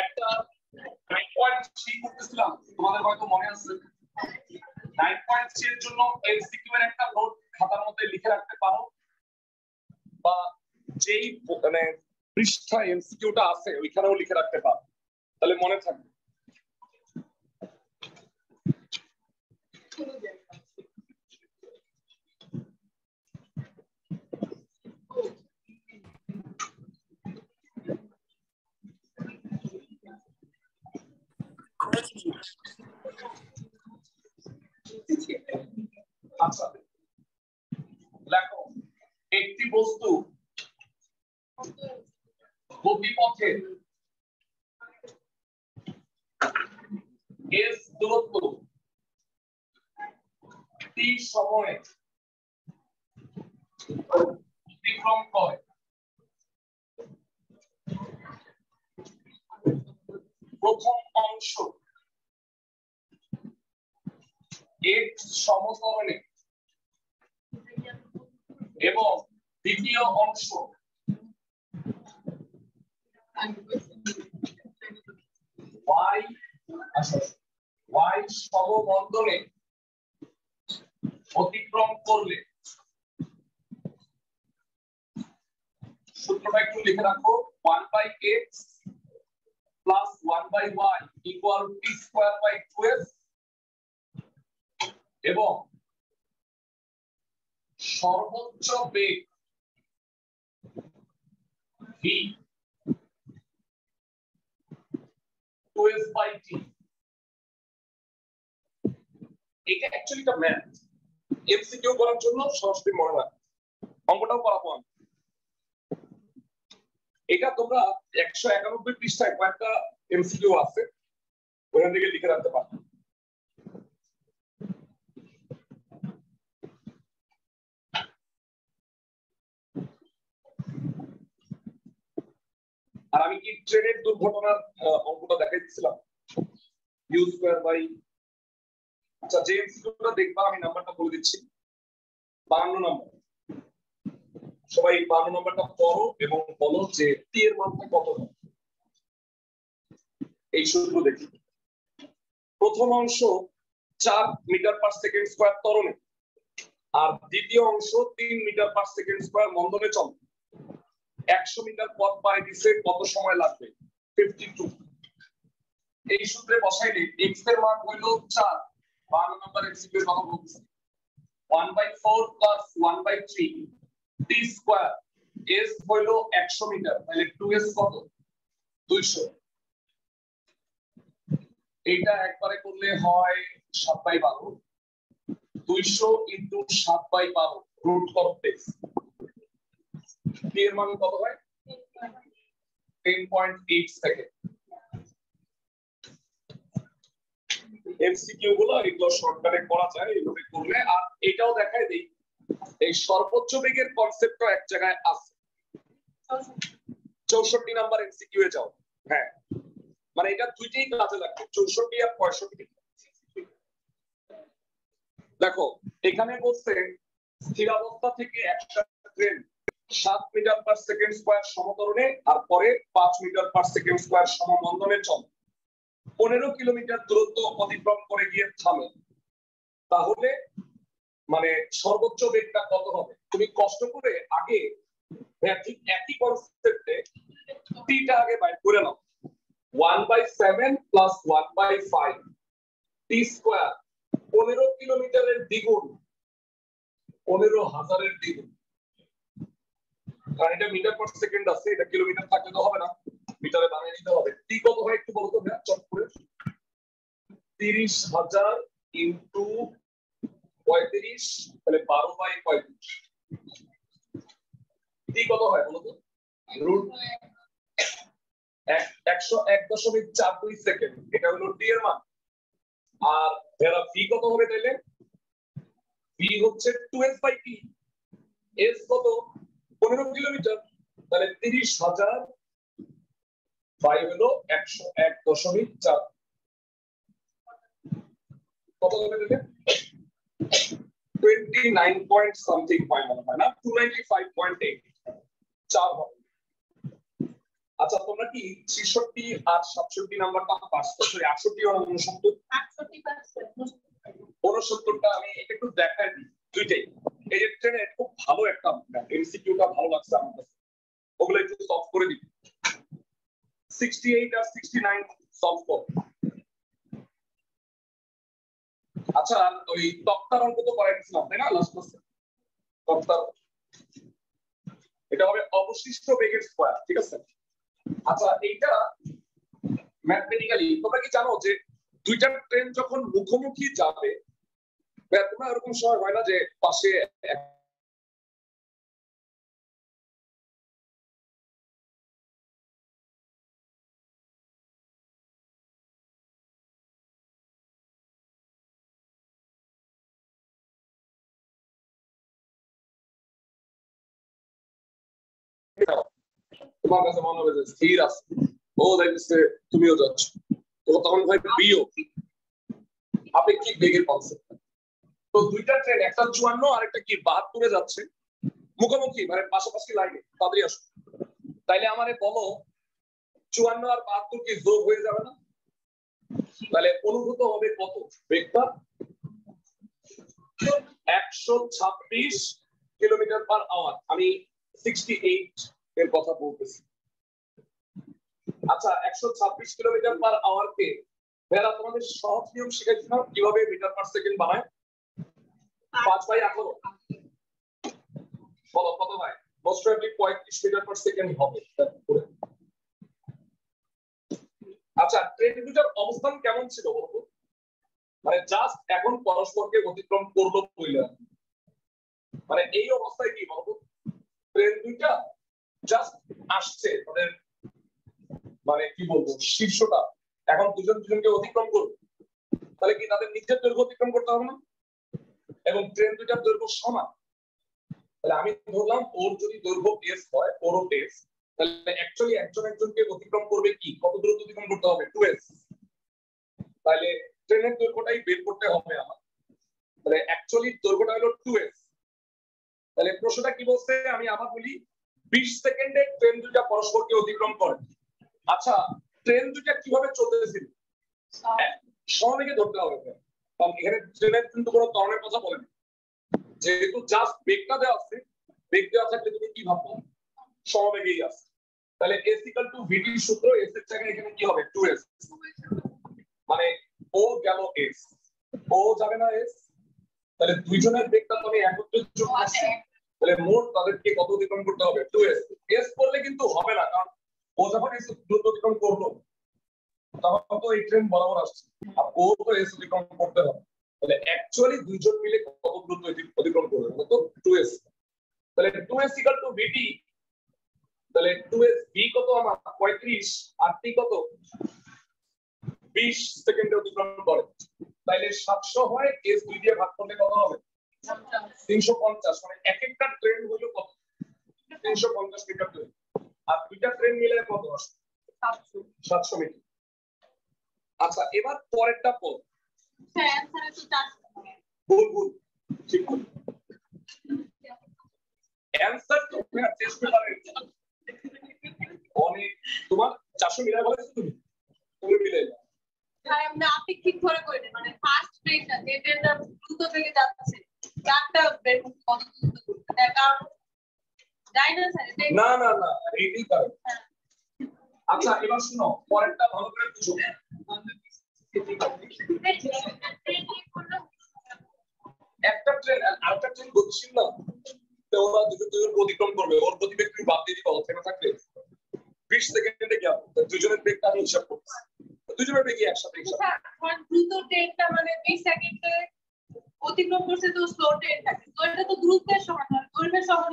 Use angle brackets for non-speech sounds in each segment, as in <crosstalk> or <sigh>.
একটা nine point three করতেছিলাম, তোমাদের হয়তো মনে আছে। নাইন পয়েন্ট থ্রি এর জন্য এমসিকিউ এর একটা নোট খাতার মধ্যে লিখে রাখতে পারো। বা যেই মানে পৃষ্ঠা এমসিকিউটা আছে, ওইখানেও লিখে রাখতে পারো। তাহলে মনে থাকবে আচ্ছা লেখো একটি বস্তু গতিপথে এস দূরত্ব টি সময়ে অতিক্রম করে। প্রথম অংশ এক্স সমতলে এবং দ্বিতীয় অংশ। Y y সমবন্ধনে অতিক্রম করলে সূত্রটা একটু লিখে রাখো। 1 by x plus 1 by y equal t square by 2s এবং সর্বোচ্চ বেগ v 2s বাই t. এটা অ্যাকচুয়ালি একটা ম্যাথ এমসিকিউ করার জন্য সরাসরি মনে রাখ। অঙ্কটাও করাবো আমি। এটা তোমরা একশো একানব্বই পৃষ্ঠায় কয়েকটা এমসিকিউ আছে। ওখান থেকে লিখে রাখতে পারো। আর আমি কি ট্রেনের দুর্ঘটনার অঙ্কটা দেখাই দিচ্ছিলাম ইউ স্কোয়ার বাই আচ্ছা যে এমসিকিউটা দেখবা আমি নাম্বারটা বলে দিচ্ছি। বান্ন নাম্বার সবাই বান্ন নাম্বারটা পড়ো এবং বলো যে টি এর মানটা কত এই সূত্র দেখি। প্রথম অংশ চার মিটার পার সেকেন্ড স্কোয়ার ত্বরণে। আর দ্বিতীয় অংশ তিন মিটার পার সেকেন্ড স্কোয়ার মন্দনে চলে। একশো মিটার পথ পাড়ি দিতে কত সময় লাগবে? ফিফটি টু এই সূত্রে বসাইলে এক্সের মান হইল চার। বারো নম্বর এমসিকিউ এর কথা বলছি one by four plus one by three T square S হইল একশো মিটার, তাহলে টু এস কত? দুইশো। এইটা একবারে করলে হয় সাত বাই বারো। দুইশো ইন্টু সাত বাই বারো রুট করো প্লেস এর মান কত হয়? Ten point eight second MCQ গুলো, এগুলো শর্টকাটে করা যায় এইভাবে করলে, আর এটাও দেখায় দিই, এই সর্বোচ্চ বেগের এক জায়গায় আছে। চৌষট্টি নাম্বার এমসিকিউ এ যাও। হ্যাঁ। মানে এটা দুইটাই কাজে লাগবে, চৌষট্টি আর পঁয়ষট্টি। দেখো, এখানে বলছে স্থিরাবস্থা থেকে একটা ট্রেন সাত মিটার পার সেকেন্ড স্কোয়ার সমতরণে আর পরে পাঁচ মিটার পার সেকেন্ড স্কোয়ার সমমন্দনে চলে। পনেরো কিলোমিটার দূরত্ব অতিক্রম করে গিয়ে থামে। তাহলে মানে সর্বোচ্চ বেগটা কত হবে? তুমি কষ্ট করে আগে হ্যাঁ ঠিক একই কনসেপ্টে টিটা আগে বাইর করে নাও। One by seven plus one by five T square পনেরো কিলোমিটারের দ্বিগুণ, পনেরো হাজারের দ্বিগুণ। কারণ মিটার পার সেকেন্ড আছে, এটা কিলোমিটার থাকলে তো হবে না। মিটারে বানিয়ে নিতে হবে। টি কত হয় একটু বলতো ভাইয়া, চট করে। তিরিশ হাজার ইন্টু পঁয়ত্রিশ, তাহলে বারো বাই পঁয়ত্রিশ। টি কত হয় বলতো রুট একশো এক দশমিক চার দুই সেকেন্ড এটা হলো টি এর মান। আর ভেড়া ভি কত হবে তাইলে? ভি হচ্ছে two S by T S কত? পনেরো কিলোমিটার তাহলে তিরিশ হাজার বাই হলো একশো এক দশমিক চার। কত হবে টোয়েন্টি নাইন পয়েন্ট সামথিং হয় মনে হয় না? Two ninety five point eight চার হবে। আচ্ছা তোমরা কি ছেষট্টি আর সাতষট্টি নাম্বারটা পাস করছ? আটষট্টি আর উনসত্তর উনসত্তরটা আমি একটু দেখাই দিই দুইটাই। এই ট্রেনে খুব ভালো একটা এমসিকিউটা ভালো লাগছে আমার কাছে। ওগুলো একটু সলভ করে সিক্সটি এইট আর সিক্সটি নাইন সলভ কর। আচ্ছা ওই তক্তার অঙ্ক তো করাই দিয়েছিলাম তাই না? লাস্ট ক্লাসে তক্তার। এটা হবে অবশিষ্ট বেগের স্কয়ার ঠিক আছে? আচ্ছা এইটা ম্যাথমেটিক্যালি তোমরা কি জানো যে দুইটা ট্রেন যখন মুখোমুখি যাবে তোমরা এরকম সময় হয় না যে পাশে তোমার কাছে মনে হবে যে স্থির আছে। ও দেখতেছে, তুমিও যাচ্ছ। তখন ভাই প্রিয় আপেক্ষিক বেগের কনসেপ্ট তো দুইটা ট্রেন একটা চুয়ান্ন আর একটা কি, বাহাত্তরে যাচ্ছে। মুখোমুখি মানে পাশাপাশি লাইনে তাড়াতাড়ি আসো। তাইলে আমারে বলো, চুয়ান্ন আর বাহাত্তর কি যোগ হয়ে যাবে না? তাহলে অনুভূত হবে কত? বেগটা একশো ছাব্বিশ কিলোমিটার পার আওয়ার আমি সিক্সটি এইট এর কথা বলতেছি। আচ্ছা একশো ছাব্বিশ কিলোমিটার পার আওয়ার কে তোমাদের সহজ নিয়ম শিখেছিলাম কীভাবে মিটার পার সেকেন্ড বানায়? পাঁচ বাই আঠারো বলো, কত ভাই মোস্ট প্রবাবলি পঁয়ত্রিশ মিটার পার সেকেন্ড হবে। আচ্ছা ট্রেন দুটার অবস্থান কেমন ছিল বলতো? মানে জাস্ট এখন পরস্পরকে অতিক্রম করল বইলে মানে এই অবস্থায় কি বলতো? ট্রেন দুইটা জাস্ট আসছে তাদের মানে কি বলব, শীর্ষটা। এখন দুজন দুজনকে অতিক্রম করবে তাহলে কি তাদের নিজের দৈর্ঘ্য অতিক্রম করতে হবে না? এবং ট্রেন দুইটার দৈর্ঘ্য সমান। তাহলে আমি ধরলাম ওর যদি দৈর্ঘ্য এস হয় ওরও এস তাহলে অ্যাকচুয়ালি একজন একজনকে অতিক্রম করবে কি? কত দূরত্ব অতিক্রম করতে হবে? টু এস তাহলে ট্রেনের দৈর্ঘ্যটাই বের করতে হবে আমার। তাহলে অ্যাকচুয়ালি দৈর্ঘ্যটা হলো টু এস তাহলে প্রশ্নটা কি বলছে? আমি আবার বলি বিশ সেকেন্ডে ট্রেন দুইটা পরস্পরকে অতিক্রম করে। আচ্ছা ট্রেন দুইটা কীভাবে চলতেছিল? সমবেগে ধরতে হবে। এখানে ট্রেনের কিন্তু কোনো তরণের কথা বলেনি। যেহেতু জাস্ট বেগটা দেওয়া আছে বেগ দেওয়া থাকলে তুমি কি ভাববো সমবেগেই আছে তাহলে এস ইকাল টু ভিটি সূত্র এস এর জায়গায় এখানে কি হবে? টু এস মানে ও গেল এস ও যাবে না এস তাহলে দুইজনের বেগটা তো আমি একত্রে যোগ তাহলে মোট তাদেরকে কত অতিক্রম করতে হবে? টু এস এস করলে কিন্তু হবে না, কারণ ও যখন এস দ্রুত অতিক্রম করল তখন তো এই ট্রেন বরাবর আসছে। আর ও তো এস অতিক্রম করতে হবে। তাহলে অ্যাকচুয়ালি দুইজন মিলে কত দ্রুত অতিক্রম করবে কত টু এস তাহলে two S equal to VT তাহলে টু এস ভি কত আমার? পঁয়ত্রিশ। আর টি কত? বিশ সেকেন্ডে অতিক্রম করে। তাইলে সাতশো হয় এস দুই দিয়ে ভাগ করলে কত হবে? তিনশো পঞ্চাশ। মানে এক একটা ট্রেন হইল কত? তিনশো পঞ্চাশ মিটার ট্রেন আর দুইটা ট্রেন মিলে কত আসে সাতশো। মিটার আচ্ছা এবার পরেরটা পদ ভুল ভুল। ঠিক ভুল অ্যান্সার তো টেস্ট পেপারে অনেক তোমার চারশো মিটার বলেছ তুমি? তুমি মিলে আমরা আপেক্ষিক ধরে করি মানে ফার্স্ট দ্রুত বেগে যাচ্ছে চারটা বের কত দ্রুত করতে কারণ যাই না স্যার না না না এইটাই কারণ আচ্ছা এবার শুনো পরেরটা ভালো করে বুঝো। একটা ট্রেন আরেকটা ট্রেন গতিশীল না? তো ওরা দুজন দুজন অতিক্রম করবে। ওর গতিবেগ তুমি বাদ দিয়ে দিবা থেমে থাকলে। বিশ সেকেন্ডে গিয়ে দুজনের বেগটা আমি হিসাব করছি দুজনের বেগই একসাথে দ্রুত ট্রেনটা মানে বিশ সেকেন্ডে অতিক্রম করছে তো স্লো ট্রেন থাকে তো এটা তো দ্রুতের সমান দৈর্ঘ্যের সমান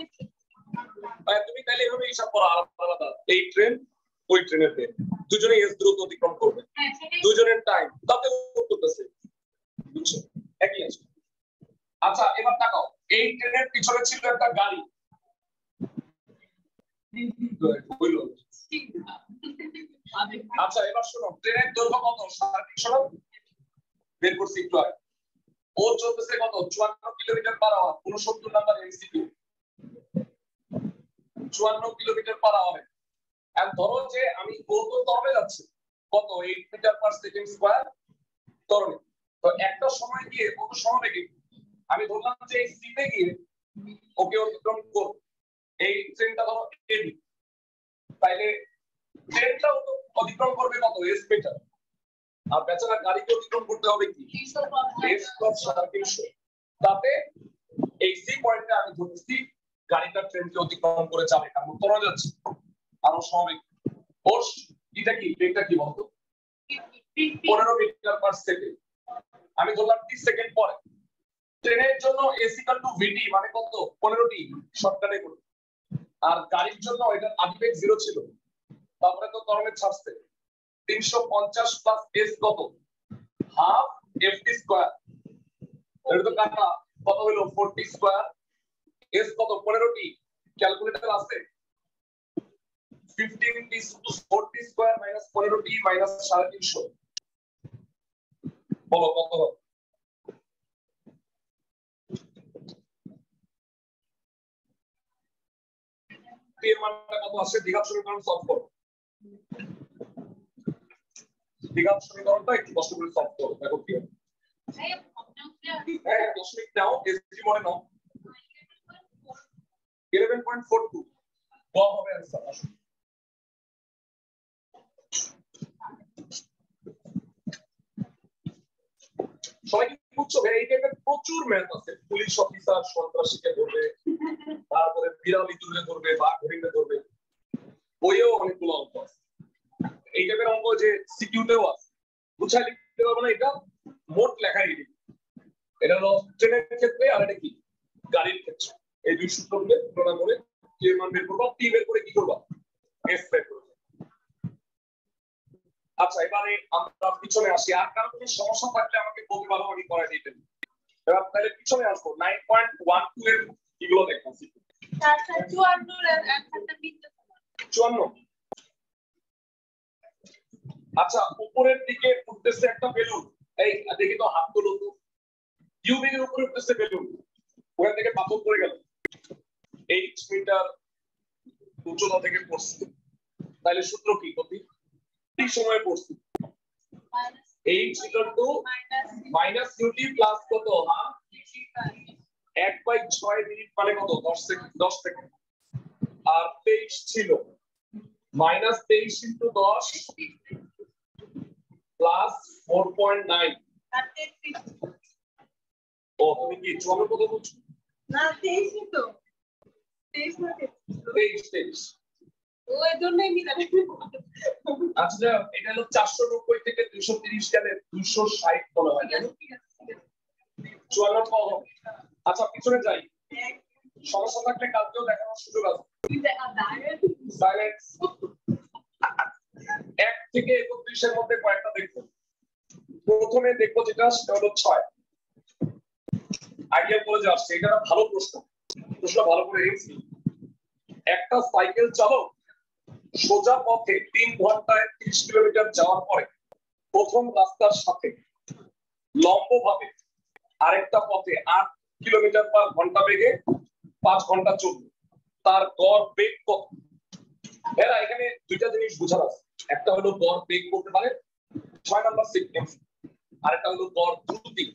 তুমি তাহলে এভাবে হিসাব করো আলাদা আলাদা। এই ট্রেন ওই ট্রেনের ট্রেন দুজনে এস দ্রুত অতিক্রম করবে। দুজনের টাইম তাতে করতেছে বুঝছ? একই আছে। আচ্ছা এবার তাকাও। এই ট্রেনের পিছনে ছিল একটা গাড়ি। আচ্ছা এবার শোনো ট্রেনের দৈর্ঘ্য কত? সাড়ে তিনশো বের করছি একটু আগে। ও চলতেছে কত? চুয়ান্ন কিলোমিটার পার আওয়ার উনসত্তর নাম্বার এমসিকিউ চুয়ান্ন কিলোমিটার পার আওয়ারে ধরো যে আমি কত তরলে যাচ্ছি। কত? Eight metre per second square তরলে তো একটা সময় গিয়ে কত সময় লেগে আমি ধরলাম যে এই সিতে গিয়ে ওকে অতিক্রম করব। এই ট্রেনটা ধরো এবি তাইলে ট্রেনটা অতিক্রম করবে কত? এস মিটার আর বেচারা গাড়িকে অতিক্রম করতে হবে কি? এস প্লাস সাড়ে তিনশো। তাতে এই সি পয়েন্টে আমি ধরতেছি গাড়িটা ট্রেনকে অতিক্রম করে যাবে কারণ উত্তর যাচ্ছে আরও স্বাভাবিক ওর এটা কি? এটা কি বলতো? পনেরো মিটার পার সেকেন্ড আমি ধরলাম তিরিশ সেকেন্ড পরে। ট্রেনের জন্য এসিকাল টু ভিটি মানে কত? পনেরোটি। শর্টকাটে করে। আর গাড়ির জন্য এটা আদিবেগ জিরো ছিল। তারপরে তো তরঙ্গের ছাড়ছে। তিনশো পঞ্চাশ প্লাস এস কত? হাফ এফ টি স্কোয়ার এটা তো কাটা। কত হলো? ফোরটি স্কোয়ার এস কত? পনেরোটি। ক্যালকুলেটর আছে। Fifteen T forty square minus পনেরোটি মাইনাস সাড়ে তিনশো। বলো কত হবে এর মানটা একটু কষ্ট করে সলভ করো, দেখো কি হবে হ্যাঁ দশ মিনিট নাও এসডি মনে নাও। ইলেভেন পয়েন্ট ফোর টু গ হবে সবাই কি বুঝছ? এই প্রচুর ম্যাথ আছে। পুলিশ অফিসার সন্ত্রাসীকে ধরবে, তারপরে বিড়ালি তুলে ধরবে বা হরিণে ধরবে। বইয়েও অনেকগুলো অঙ্ক আছে। এই টাইপের অঙ্ক যে সিকিউতেও আছে। বুঝাই লিখতে পারব না এটা? মোট লেখাই দিই এটা হলো ট্রেনের ক্ষেত্রে আর এটা কি? গাড়ির ক্ষেত্রে। এই দুই সূত্রগুলো তুলনা করে কে মান বের করব, টি বের করে কি করব? এস বের করব আচ্ছা এবারে আমরা পিছনে আসি। আর কারও কোনো সমস্যা থাকলে আমাকে বলতে পারো আমি করাই দিতেন এবার তাহলে পিছনে আসব। নাইন পয়েন্ট ওয়ান টু এর এগুলো দেখতেছি চুয়ান্ন। আচ্ছা উপরের দিকে উঠতেছে একটা বেলুন। এই দেখি তো হাত তুলো তো বেগের উপরে উঠতেছে বেলুন। ওখান থেকে পাথর পড়ে গেল। এইট মিটার উচ্চতা থেকে পড়ছে। তাহলে সূত্র কি কপি ঠিক সময়ে পড়ছি eight equal to minus UT plus কত হ্যাঁ? এক বাই ছয় মিনিট মানে কত? দশ সেকেন্ড দশ সেকেন্ড আর তেইশ ছিল। মাইনাস তেইশ ইন্টু দশ প্লাস ফোর পয়েন্ট নাইন ও তুমি কি চুয়ান্ন কত বলছো? না তেইশ তো। তেইশ না তেইশ তেইশ। আচ্ছা এটা হলো চারশো নব্বই থেকে তিরিশ গেলে বলা হয় আচ্ছা এক থেকে একত্রিশের মধ্যে কয়েকটা দেখব। প্রথমে দেখব যেটা, সেটা হলো ছয়। আইডিয়া কলেজে আসছে, এটা ভালো প্রশ্ন। প্রশ্ন ভালো করে একটা সাইকেল চালক সোজা পথে তিন ঘন্টায় তিরিশ কিলোমিটার যাওয়ার পরে প্রথম রাস্তার সাথে লম্বভাবে আরেকটা পথে আট কিলোমিটার পার ঘণ্টা বেগে পাঁচ ঘণ্টা চলবে তার গড় বেগ কত? এরা এখানে দুইটা জিনিস বোঝার আছে। একটা হলো গড় বেগ বলতে পারে, ছয় নাম্বার সিকোয়েন্স আরেকটা হলো গড় দ্রুতি।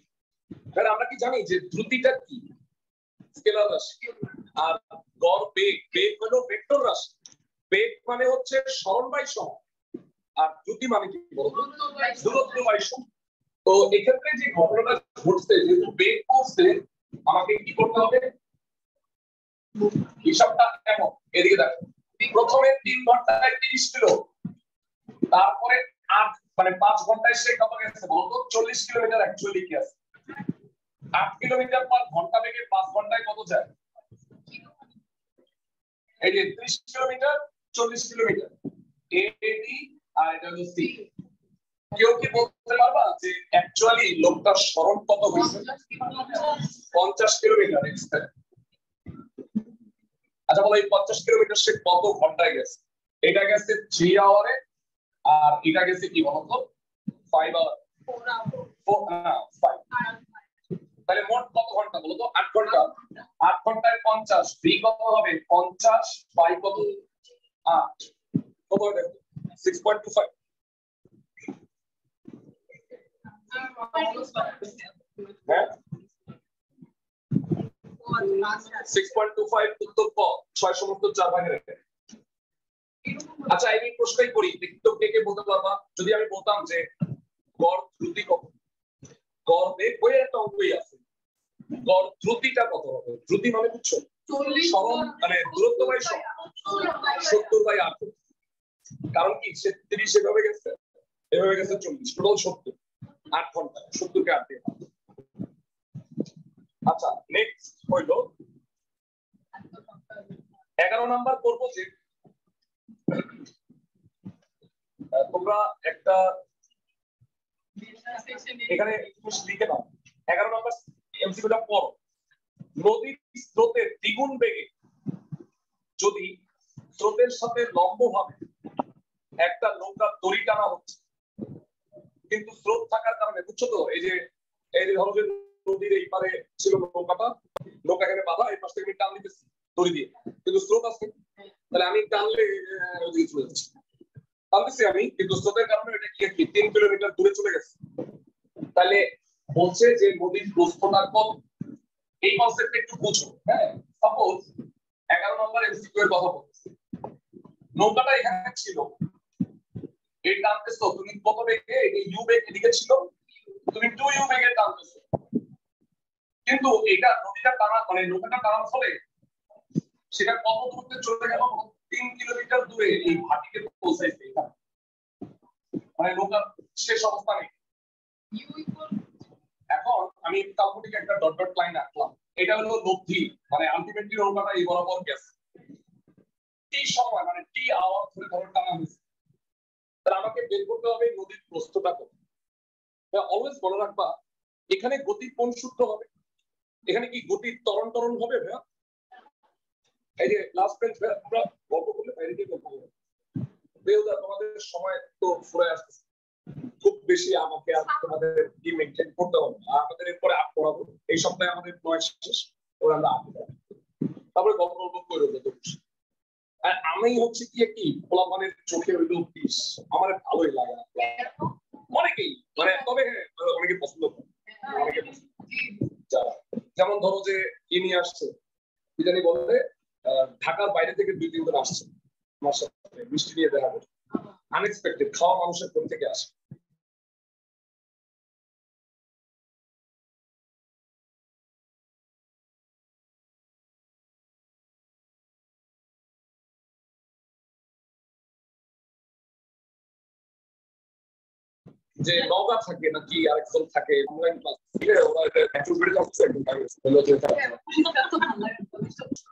এবার আমরা কি জানি যে দ্রুতিটা কি? স্কেলার রাশি। আর গড় বেগ বেগ হলো ভেক্টর রাশি। বেগ মানে হচ্ছে স্মরণ বাই সম আর দ্রুতি মানে কি দূরত্ব বাই সম। তো এক্ষেত্রে যে ঘটনাটা ঘটছে, যেহেতু বেগ করছে আমাকে কি করতে হবে? হিসাবটা এমন, এদিকে দেখো। প্রথমে তিন ঘন্টায় তিরিশ কিলো, তারপরে আট মানে পাঁচ ঘন্টায় সে কত গেছে বলতো? চল্লিশ কিলোমিটার অ্যাকচুয়ালি কি আছে? আট কিলোমিটার পার ঘণ্টা বেগে পাঁচ ঘন্টায় কত যায়? এই যে ত্রিশ কিলোমিটার চল্লিশ কিলোমিটার। এ ডি আর এটা হলো সি কেউ কি বলতে পারবা যে অ্যাকচুয়ালি লোকটার স্মরণ কত হয়েছে? পঞ্চাশ কিলোমিটার আচ্ছা বলো, এই পঞ্চাশ কিলোমিটার সে কত ঘন্টায় গেছে? এটা গেছে থ্রি আওয়ারে আর এটা গেছে কি বলতো? ফাইভ আওয়ার তাহলে মোট কত ঘণ্টা বলতো? আট ঘণ্টা। আট ঘন্টায় পঞ্চাশ। ভি কত হবে? পঞ্চাশ। বাই কত? ছয় সমস্ত চার ভাগের একটা আচ্ছা এই প্রশ্নই করি। দেখতো কে কে বলতে পারবা। যদি আমি বলতাম যে গড় ত্রুটি কত? গড় বেগ বইয়ের একটা অঙ্কই আছে। গড় ত্রুটিটা কত হবে? ত্রুটি মানে বুঝছ সরল মানে দূরত্ব বাই সত্তর বাই আট কারণ কি? সে তিরিশ এভাবে গেছে এভাবে গেছে চল্লিশ টোটাল সত্তর। আট ঘণ্টা সত্তরকে আট দিয়ে আচ্ছা নেক্সট হইল। এগারো নাম্বার করব যে আহ, তোমরা একটা এখানে লিখে নাও। এগারো নম্বর এমসিকিউটা পড়ো। নদীর স্রোতের দ্বিগুণ বেগে যদি স্রোতের সাথে লম্ব ভাবে একটা নৌকা দড়ি টানা হচ্ছে, কিন্তু স্রোত থাকার কারণে, বুঝছ তো, এই যে, এই ধরো যে নদীর এই পারে ছিল নৌকাটা, নৌকা এখানে বাধা, এই পাশ থেকে আমি টান দিতেছি দড়ি দিয়ে, কিন্তু স্রোত আছে। তাহলে আমি টানলে চলে যাচ্ছে। টানতেছি আমি, কিন্তু স্রোতের কারণে এটা কি তিন কিলোমিটার দূরে চলে গেছে। তাহলে বলছে যে নদীর প্রস্থটা কত? এই কনসেপ্টটা একটু বুঝো। হ্যাঁ সাপোজ এগারো নম্বর এমসিকিউ এর কথা বলছি। নৌকাটা এখানে ছিল। এই টানতেছো তুমি কত বেগে? এই ইউ বেগ এদিকে ছিল। তুমি টু ইউ বেগে টানতেছো কিন্তু এটা নদীটা টানা মানে নৌকাটা টানার ফলে সেটা কত দূরত্বে চলে গেল? তিন কিলোমিটার দূরে এই ভাটিকে পৌঁছাইছে মানে নৌকা শেষ অবস্থা নেই। এখন আমি একটা ডট ডট লাইন আঁকলাম। এটা হলো লব্ধি মানে আলটিমেটলি এই বরাবর গেছে সময় মানে টি আওয়ার ধরে টানা হয়েছে। তাহলে আমাকে বের করতে হবে নদীর অলওয়েজ মনে রাখবা, এখানে গতি কোন সূত্র হবে। এখানে কি গতির তরণ তরণ হবে, ভাইয়া? এই যে লাস্ট বেঞ্চ আমরা গল্প করলে, বাইরে গল্প করব তোমাদের সময় তো ফুরে আসতেছে। খুব বেশি আমাকে আর তোমাদের কি করতে হবে আর আমাদের এরপরে আপ করাবো এই সপ্তাহে আমাদের নয় শেষ ওরা আমরা আপ তারপরে গল্প গল্প করে দেবো আমি হচ্ছে কি একটি পোলাপানের চোখে হইল পিস আমার ভালোই লাগে না অনেকেই মানে তবে হ্যাঁ, অনেকে পছন্দ করে। যেমন ধরো যে কি নিয়ে আসছে কি জানি বলতে ঢাকার বাইরে থেকে দুই তিনজন আসছে। আমার সাথে মিষ্টি নিয়ে দেখা করতে। আনএক্সপেক্টেড খাওয়া মানুষের কোন থেকে আসে। যে নওগাঁ থাকে নাকি আরেকজন থাকে অনলাইন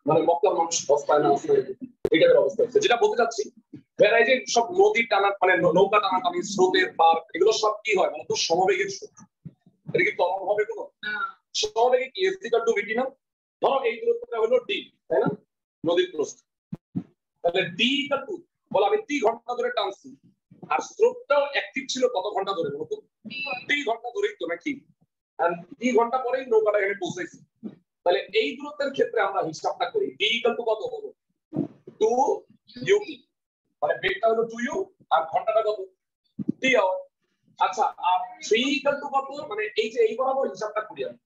মানে মক্কার মানুষ বস্তায় না আসলে অবস্থা যেটা বলতে চাচ্ছি এই যে সব নদী টানা মানে নৌকা টানা টানি স্রোতের পার এগুলো সব কি হয়? মানে তো সমবেগের স্রোত। এটা কি তরল হবে কোনো? সমবেগে কি? এস টু বিটি না? ধরো এই দূরত্বটা হলো ডি তাই না? নদীর প্রস্থ। তাহলে ডি ইকাল টু বলে আমি টি ঘণ্টা ধরে টানছি আর স্রোতটাও অ্যাক্টিভ ছিল কত ঘণ্টা ধরে বলতো টি ঘণ্টা। ধরেই তো নাকি? আর টি ঘণ্টা পরেই নৌকাটা এখানে পৌঁছাইছে। তাহলে এই দূরত্বের ক্ষেত্রে আমরা হিসাবটা করি ডি ইকাল টু কত হলো টু ইউ মানে বেগটা হলো টু ইউ আর ঘন্টাটা কত? টি আওয়ার আচ্ছা আর থ্রি ইকাল টু কত? মানে এই যে এই বরাবর হিসাবটা করি আমি।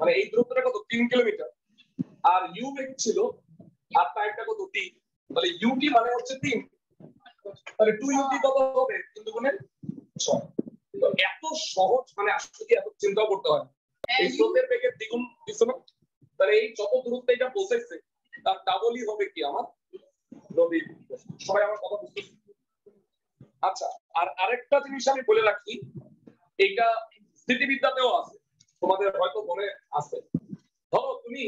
মানে এই দূরত্বটা কত? তিন কিলোমিটার আর ইউ বেগ ছিল আর টাইমটা কত? টি তাহলে ইউটি মানে হচ্ছে তিন। তাহলে টু ইউটি কত হবে? কিন্তু গুণে ছয়। এত সহজ মানে আসলে কি এত চিন্তা করতে হয়। এই স্রোতের বেগের দ্বিগুণ দিছো না? তাহলে এই যত দূরত্বে এটা পৌঁছাইছে তার ডাবলই হবে কি আমার? সবাই আমার কথা বুঝতেছে আচ্ছা আর আরেকটা জিনিস আমি বলে রাখি এটা স্থিতিবিদ্যাতেও আছে, তোমাদের হয়তো মনে আছে। ধরো তুমি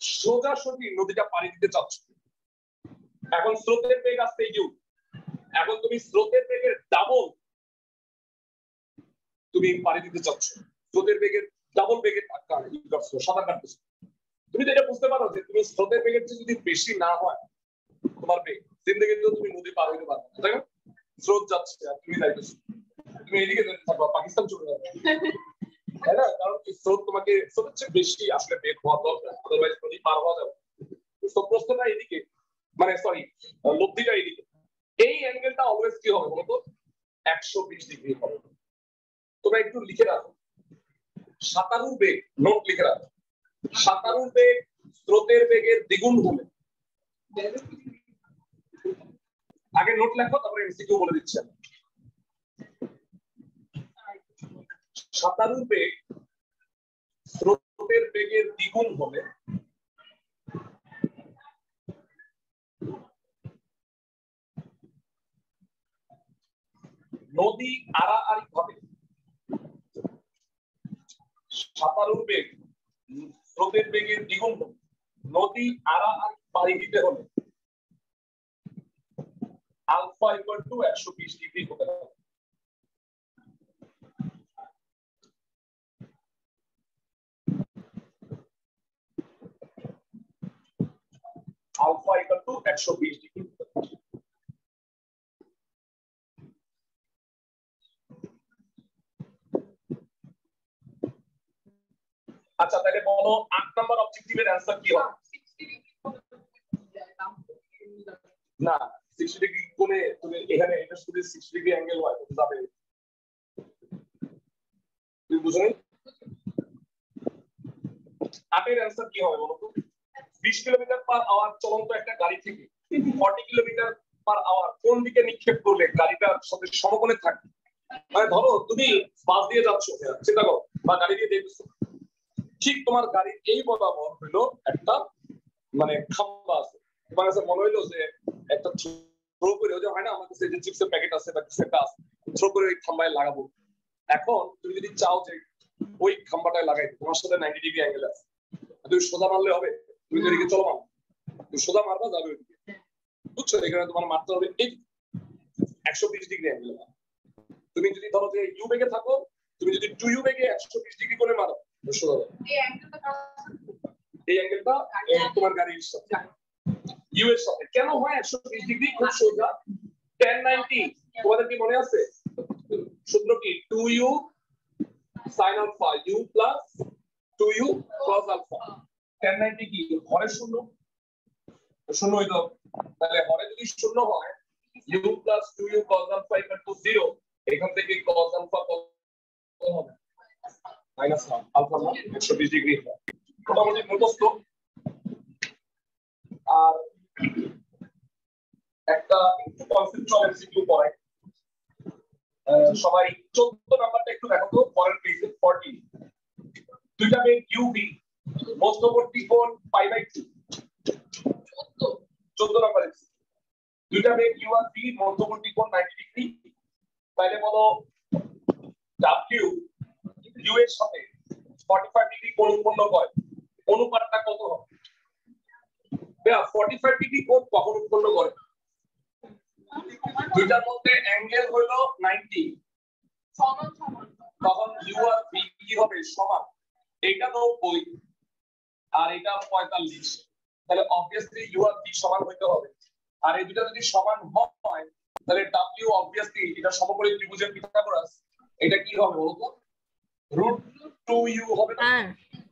সোজাসুজি নদীটা পাড়ি দিতে চাচ্ছ। এখন স্রোতের বেগ আসছে ইউ এখন তুমি স্রোতের বেগের ডাবল তুমি পাড়ি দিতে চাচ্ছ। স্রোতের বেগের ডাবল বেগের ধাক্কা, সাঁতার কাটতেছো তুমি এটা বুঝতে পারো যে তুমি স্রোতের বেগের চেয়ে যদি বেশি না হয়, তোমার বেগ জিন্দগি তো তুমি নদী পার হইতে পারবে তাই না? স্রোত যাচ্ছে আর তুমি যাইতেছো। তুমি এদিকে যেতে থাকবা পাকিস্তান চলে যাবে। তাই না? কারণ স্রোত তোমাকে, স্রোতের বেশি আসলে বেগ হওয়া দরকার আদারওয়াইজ নদী পার হওয়া যাবে তো এদিকে মানে সরি লব্ধিটা এইদিকে। এই অ্যাঙ্গেলটা অলওয়েজ কি হবে বলতো? একশো বিশ ডিগ্রি হবে। তোমরা একটু লিখে রাখো। সাঁতারুর বেগ নোট লিখে রাখো। সাঁতারুর বেগ, স্রোতের বেগের দ্বিগুণ হলে আগে নোট লেখো, তারপরে এমসিকিউ বলে দিচ্ছি আমি। সাঁতারুর বেগ, স্রোতের বেগের দ্বিগুণ হলে নদী আড়াআড়ি ভাবে সাঁতারুর বেগ স্রোতের বেগের দ্বিগুণ নদী আর পাড়ি দিতে হলে। আলফা ইকুয়াল টু একশো বিশ ডিগ্রি হতে হবে। আলফা ইকুয়াল টু একশো বিশ ডিগ্রি আচ্ছা তাহলে বলো, আট নম্বর অবজেক্টিভের অ্যান্সার কি হবে? না সিক্সটি ডিগ্রি কোণে তুমি এখানে, এটা শুধু সিক্সটি ডিগ্রি অ্যাঙ্গেল হয় যাবে? তুমি বুঝো নাই? আটের অ্যান্সার কি হবে বলো তো? বিশ কিলোমিটার পার আওয়ার চলন্ত একটা গাড়ি থেকে ফর্টি কিলোমিটার পার আওয়ার কোন দিকে নিক্ষেপ করলে গাড়িটার সাথে সমকোণে থাকবে? মানে ধরো, তুমি বাস দিয়ে যাচ্ছ, চিন্তা করো, বা গাড়ি দিয়ে দেখছ ঠিক তোমার গাড়ির এই বরাবর হইল একটা মানে খাম্বা আছে। তোমার কাছে মনে হইল যে একটা থ্রো করে যে হয় না, আমার কাছে যে চিপসের প্যাকেট আছে বা কিছু একটা আছে থ্রো করে ওই খাম্বায় লাগাবো। এখন তুমি যদি চাও যে ওই খাম্বাটায় লাগাই, তোমার সাথে নাইনটি ডিগ্রি অ্যাঙ্গেল আছে। তুমি সোজা মারলে হবে, তুমি তো এদিকে চলো তুমি সোজা মারবা, যাবে ওইদিকে। বুঝছ? এখানে তোমার মারতে হবে এই একশো বিশ ডিগ্রি অ্যাঙ্গেল তুমি যদি ধরো যে ইউ বেগে থাকো, তুমি যদি টু ইউ বেগে একশো বিশ ডিগ্রি করে মারো সোজা যাবে এই অ্যাঙ্গেলটা তোমার গাড়ির সাথে। ইউ এর সাথে। কেন হয় একশো বিশ ডিগ্রি খুব সোজা? টেন নাইনটি তোমাদের কি মনে আছে? সূত্র কি? Two U sine alpha U plus two U cross alpha ten ninety কি? হরের শূন্য। শূন্য হইতো। তাহলে হরে যদি শূন্য হয় U plus two U cross alpha equal to zero এখান থেকে ক্রস আলফা কত হবে? মাইনাস আলফা না একশো ডিগ্রি মোটামুটি মুখস্থ। আর একটা কনসেপচুয়াল এমসিকিউ পড়াই সবাই চোদ্দ নাম্বারটা একটু দেখো তো, পরের পেজে ফর্টি দুইটা বেগ ইউবি মধ্যবর্তী কোণ পাই বাই টু চোদ্দ নাম্বার দুইটা বেগ ইউ আর বি মধ্যবর্তী কোণ নাইনটি ডিগ্রি তাহলে বলো ডাব্লিউ ইউ এর সাথে 45 ডিগ্রি কোণ উৎপন্ন করে অনুপাতটা কত হবে? বেয়া 45 ডিগ্রি কোণ কখন উৎপন্ন করে দুইটার মধ্যে অ্যাঙ্গেল হলো 90 সমান সমান। তখন ইউ আর কি হবে? সমান। এইটা 90 আর এটা 45 তাহলে অবভিয়াসলি ইউ আর বি সমান হইতে হবে। আর এই দুটো যদি সমান হয় তাহলে ডাব্লিউ অবভিয়াসলি এটা সমকোণী ত্রিভুজের পিথাগোরাস এটা কি হবে বলতো? রুট টু ইউ হবে না? স্যার।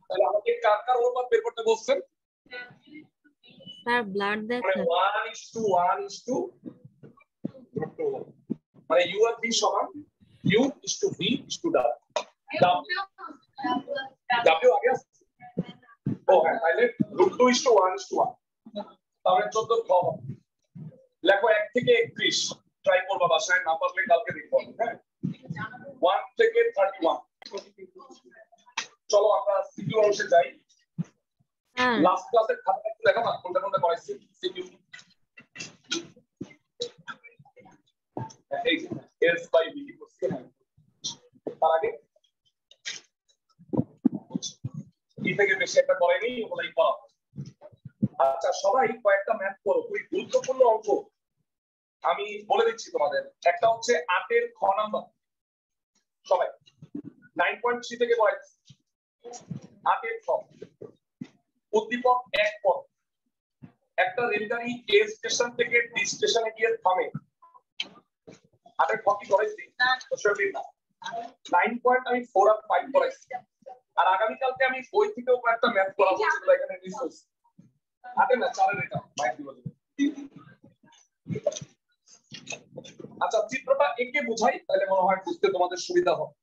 তাহলে আমাকে কার কার অনুপাত বের করতে বলছেন? স্যার ব্লাড মানে দেখেন one is to one is to root two মানে ইউ আর বি সমান U is to B is to W W আগে আছে? ও হ্যাঁ তাহলে root two is to one is to one তাহলে চোদ্দ খ হবে। লেখো এক থেকে একত্রিশ। ট্রাই করবা বাসায় না পারলে কালকে দেখব হ্যাঁ? ওয়ান থেকে থার্টি ওয়ান চলো আমরা সিকিউ অংশে যাই। লাস্ট ক্লাসের খাতা একটু দেখা না কোনটা কোনটা করাইছি সিকিউ এস বাই বি করছি? হ্যাঁ। তার আগে। কি থেকে বেশি একটা করেনি ওগুলাই করা আচ্ছা সবাই কয়েকটা ম্যাথ করো খুবই গুরুত্বপূর্ণ অঙ্ক। আমি বলে দিচ্ছি তোমাদের। একটা হচ্ছে আটের খ নাম্বার সবাই। নাইন পয়েন্ট থ্রি থেকে উদ্দীপক এক পদ একটা রেলগাড়ি এ স্টেশন থেকে ডি স্টেশনে গিয়ে থামে। আটের খ কি করাইছি না নাইন পয়েন্ট আমি ফোর আর ফাইভ করাইছি আর আগামীকালকে আমি থেকেও কয়েকটা ম্যাথ এখানে রিসোর্স হাতে না এটা বাইক দিব আচ্ছা চিত্রটা একে বোঝাই, তাহলে মনে হয় বুঝতে তোমাদের সুবিধা হবে।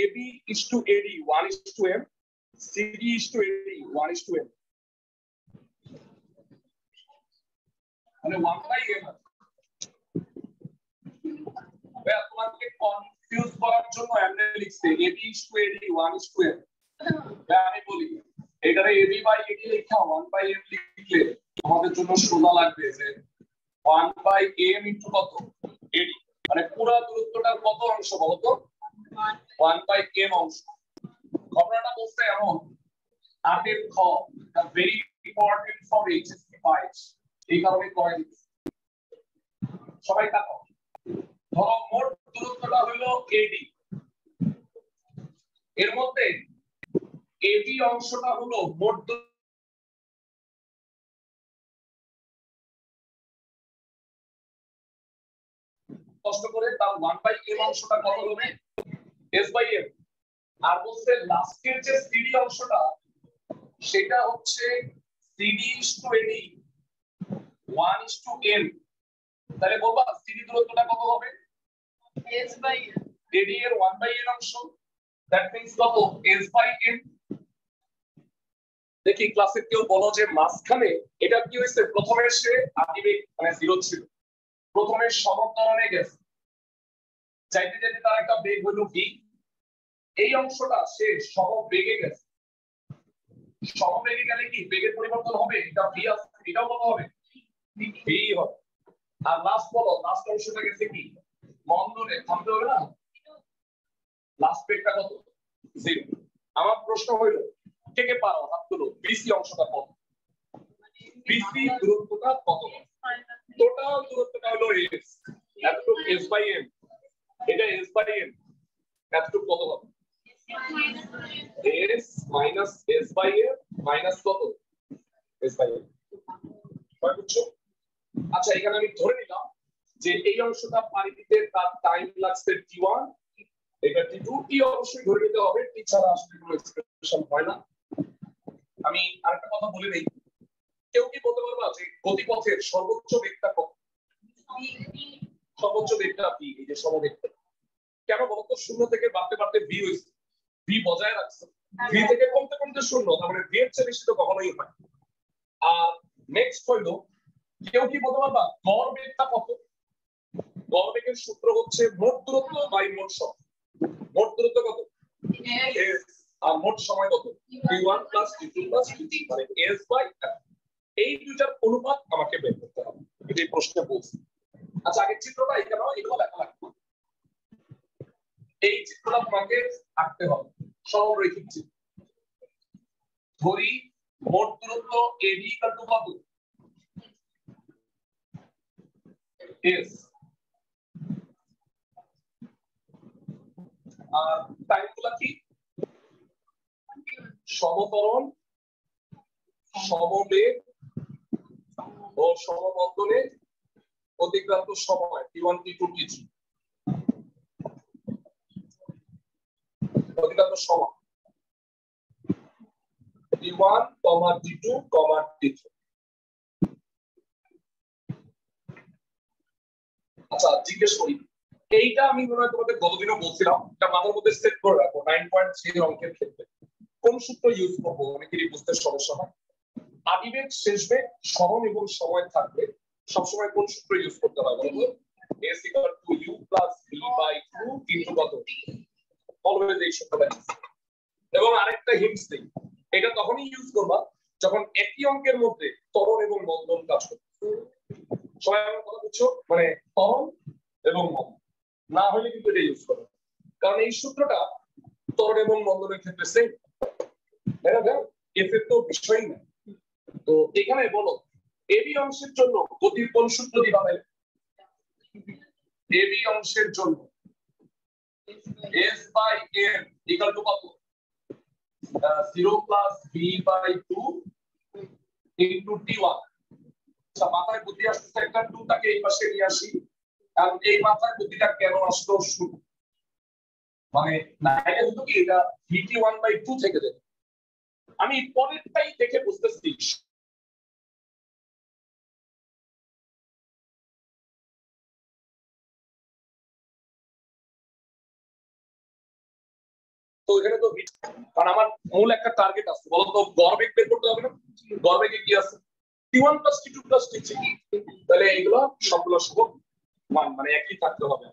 AB is to AD one is to M CD is to AD one is to M মানে ওয়ান বাই এম তোমাকে কনফিউজ করার জন্য এমনি লিখছে। AB is to AD one is to M আমি বলি, এখানে এবি বাই এডি লেখা ওয়ান বাই এম লিখলে আমাদের জন্য সোজা লাগবে যে ওয়ান বাই এম ইন্টু কত? এডি মানে পুরো দূরত্বটার কত অংশ বলতো? ওয়ান বাই এম অংশ ঘটনাটা বলতে এমন আটের খ very important for HSC five এই কারণে করে সবাই দেখো ধরো মোট দূরত্বটা হলো এডি এর মধ্যে এবি অংশটা হলো মোট কষ্ট করে তার ওয়ান বাই এম অংশটা কত হবে? এস বাই এম আর বলছে লাস্টের যে সিডি অংশটা সেটা হচ্ছে CD is to AD one is to M তাহলে বলবা সিডি দূরত্বটা কত হবে? এস বাই এডি এর ওয়ান বাই এন অংশ। দ্যাট মিন্স কত? এস বাই এম দেখি ক্লাসে কেউ বলো যে মাঝখানে এটা কি হয়েছে? প্রথমে সে আদিবেগ মানে জিরো ছিল। প্রথমে সমতরণে গেছে। চাইতে চাইতে তার একটা বেগ হলো ভি এই অংশটা সে সমবেগে গেছে। সমবেগে গেলে কি? বেগের পরিবর্তন হবে? এটা ভি আছে এটাও কত হবে। ভি হবে। আর লাস্ট বলো লাস্ট অংশটা গেছে কি? মন্দনে থামতে হবে না? লাস্ট বেগটা কত? জিরো আমার প্রশ্ন হইল কে কে পারো হাত তুলো বিসি অংশটা কত? বিসি দূরত্বটা কত? টোটাল দূরত্বটা হলো এস এতটুকু এস বাই এম এটা এস বাই এম এতটুকু কত হবে? S minus S by M minus কত? এস বাই বুঝছ? আচ্ছা এখানে আমি ধরে নিলাম যে এই অংশটা পানি দিতে তার টাইম লাগছে টি ওয়ান এটা টি টু টি অবশ্যই ধরে নিতে হবে। টি ছাড়া আসলে কোনো এক্সপ্রেশন হয় না। আমি আরেকটা কথা বলে নেই। কেউ কি বলতে পারবা যে গতিপথের সর্বোচ্চ বেগটা কত? সর্বোচ্চ বেগটা ভি এই যে সমবেগটা কেন বলতো শূন্য থেকে বাড়তে বাড়তে ভি হয়েছে। ভি বজায় রাখছে। ভি থেকে কমতে কমতে শূন্য তার মানে ভি এর চেয়ে বেশি তো কখনোই হয় আর নেক্সট হইল কেউ কি বলতে পারবা? গড় বেগটা কত? গড় বেগের সূত্র হচ্ছে মোট দূরত্ব বাই মোট সময় মোট দূরত্ব কত? আর মোট সময় কত? T1 plus t2 plus t3 মানে s বাই এই দুইটার অনুপাত আমাকে বের করতে হবে। এটাই প্রশ্নে বলছি। আচ্ছা আগে চিত্রটা এখানে এগুলো লেখা লাগবে? এই চিত্রটা তোমাকে আঁকতে হবে। সরলরৈখিক চিত্র। ধরি মোট দূরত্ব ইকুয়াল টু কত? S আর টাইমগুলো কি? সমতরণ, সমবেগ, ও সমবন্ধনে অতিক্রান্ত সময় T one T two T three অতিক্রান্ত সময়। T one comma T two comma T three আচ্ছা জিজ্ঞেস করি। এইটা আমি মনে হয় তোমাদের গতদিনও বলছিলাম। এটা মাথার মধ্যে সেট করে রাখো নাইন পয়েন্ট থ্রি অঙ্কের ক্ষেত্রে। কোন সূত্র ইউজ করব? অনেকেরই বুঝতে সমস্যা হয়। আদিবেগ শেষ বেগ স্মরণ এবং সময় থাকবে। সবসময় কোন সূত্র ইউজ করতে হয় বলতো s equal to u plus v by 2 into কত? অলওয়েজ এই সূত্রটা এবং আরেকটা হিন্টস দেই। এটা তখনই ইউজ করবা যখন একই অঙ্কের মধ্যে ত্বরণ এবং মন্দন কাজ করবে। সবাই আমার কথা বুঝছ? মানে ত্বরণ এবং মন্দন না হলে কিন্তু এটা ইউজ করবে কারণ এই সূত্রটা ত্বরণ এবং মন্দনের ক্ষেত্রে সেম না এফের তো বিষয়ই না। তো এখানে বলো এবি অংশের জন্য গতির কোন সূত্র দিবাবে এবি অংশের জন্য। S by m equal to কত? 0 plus v by 2 into t1 আচ্ছা মাথায় বুদ্ধি আসছে, একটা 2 টাকে এই পাশে নিয়ে আসি। কারণ এই মাথায় বুদ্ধিটা কেন আসলো? শুরু মানে নাইলে হতো কি, এটা vt1 বাই 2 থেকে দেবে আমি পরেরটাই দেখে বুঝতেছি। তো এখানে তো কারণ আমার মূল একটা টার্গেট আছে। বলো তো গড় বের করতে হবে না। গড় কি আছে? T one plus T two plus T three তাহলে এইগুলো সবগুলো সব মান মানে একই থাকতে হবে।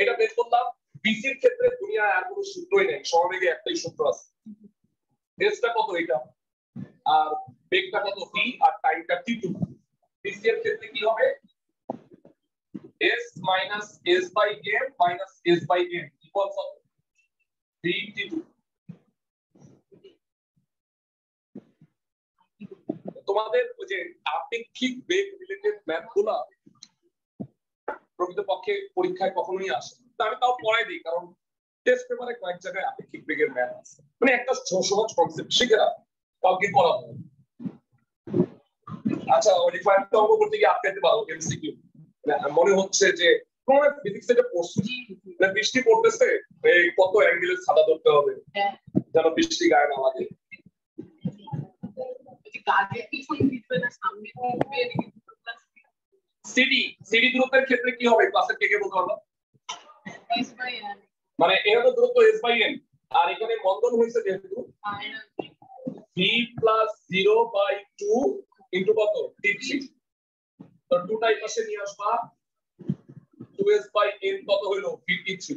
এটা বের করলাম। বিসির ক্ষেত্রে দুনিয়ায় আর কোনো সূত্রই নেই। সমবেগে একটাই সূত্র আছে। এসটা কত এটা? আর বেগটা কত ভি আর টাইমটা টি টু বিসি এর ক্ষেত্রে কি হবে? S minus s by m minus s by m equals কত? v t2 তোমাদের ওই যে আপেক্ষিক বেগ রিলেটেড ম্যাথগুলা প্রকৃতপক্ষে পরীক্ষায় কখনোই আসে। আমি তাও পড়াই দিই, কারণ টেস্ট পেপারে কয়েক জায়গায় আপেক্ষিক বেগের ম্যাথ আছে। মানে একটা সহজ কনসেপ্ট শিখে কাউকে পড়াবো আচ্ছা ওই কয়েকটা অঙ্ক করতে গিয়ে আটকাতে পারো এমসিকিউ মনে হচ্ছে যে তোমার ফিজিক্স এটা পড়ছি মানে বৃষ্টি পড়তেছে এই কত অ্যাঙ্গেলে ধরতে হবে? হ্যাঁ। যেন বৃষ্টি গায়ে না লাগে। সিডি সিডি দূরত্বের ক্ষেত্রে কি হবে? ক্লাসের কে কে বলতে পারব? মানে এখানে দূরত্ব এস বাই এন আর এখানে মন্দন হয়েছে যেহেতু V plus zero by two into কত? টি তো টুটাই পাশে নিয়ে আসবা। টু এস বাই এন কত টি থ্রি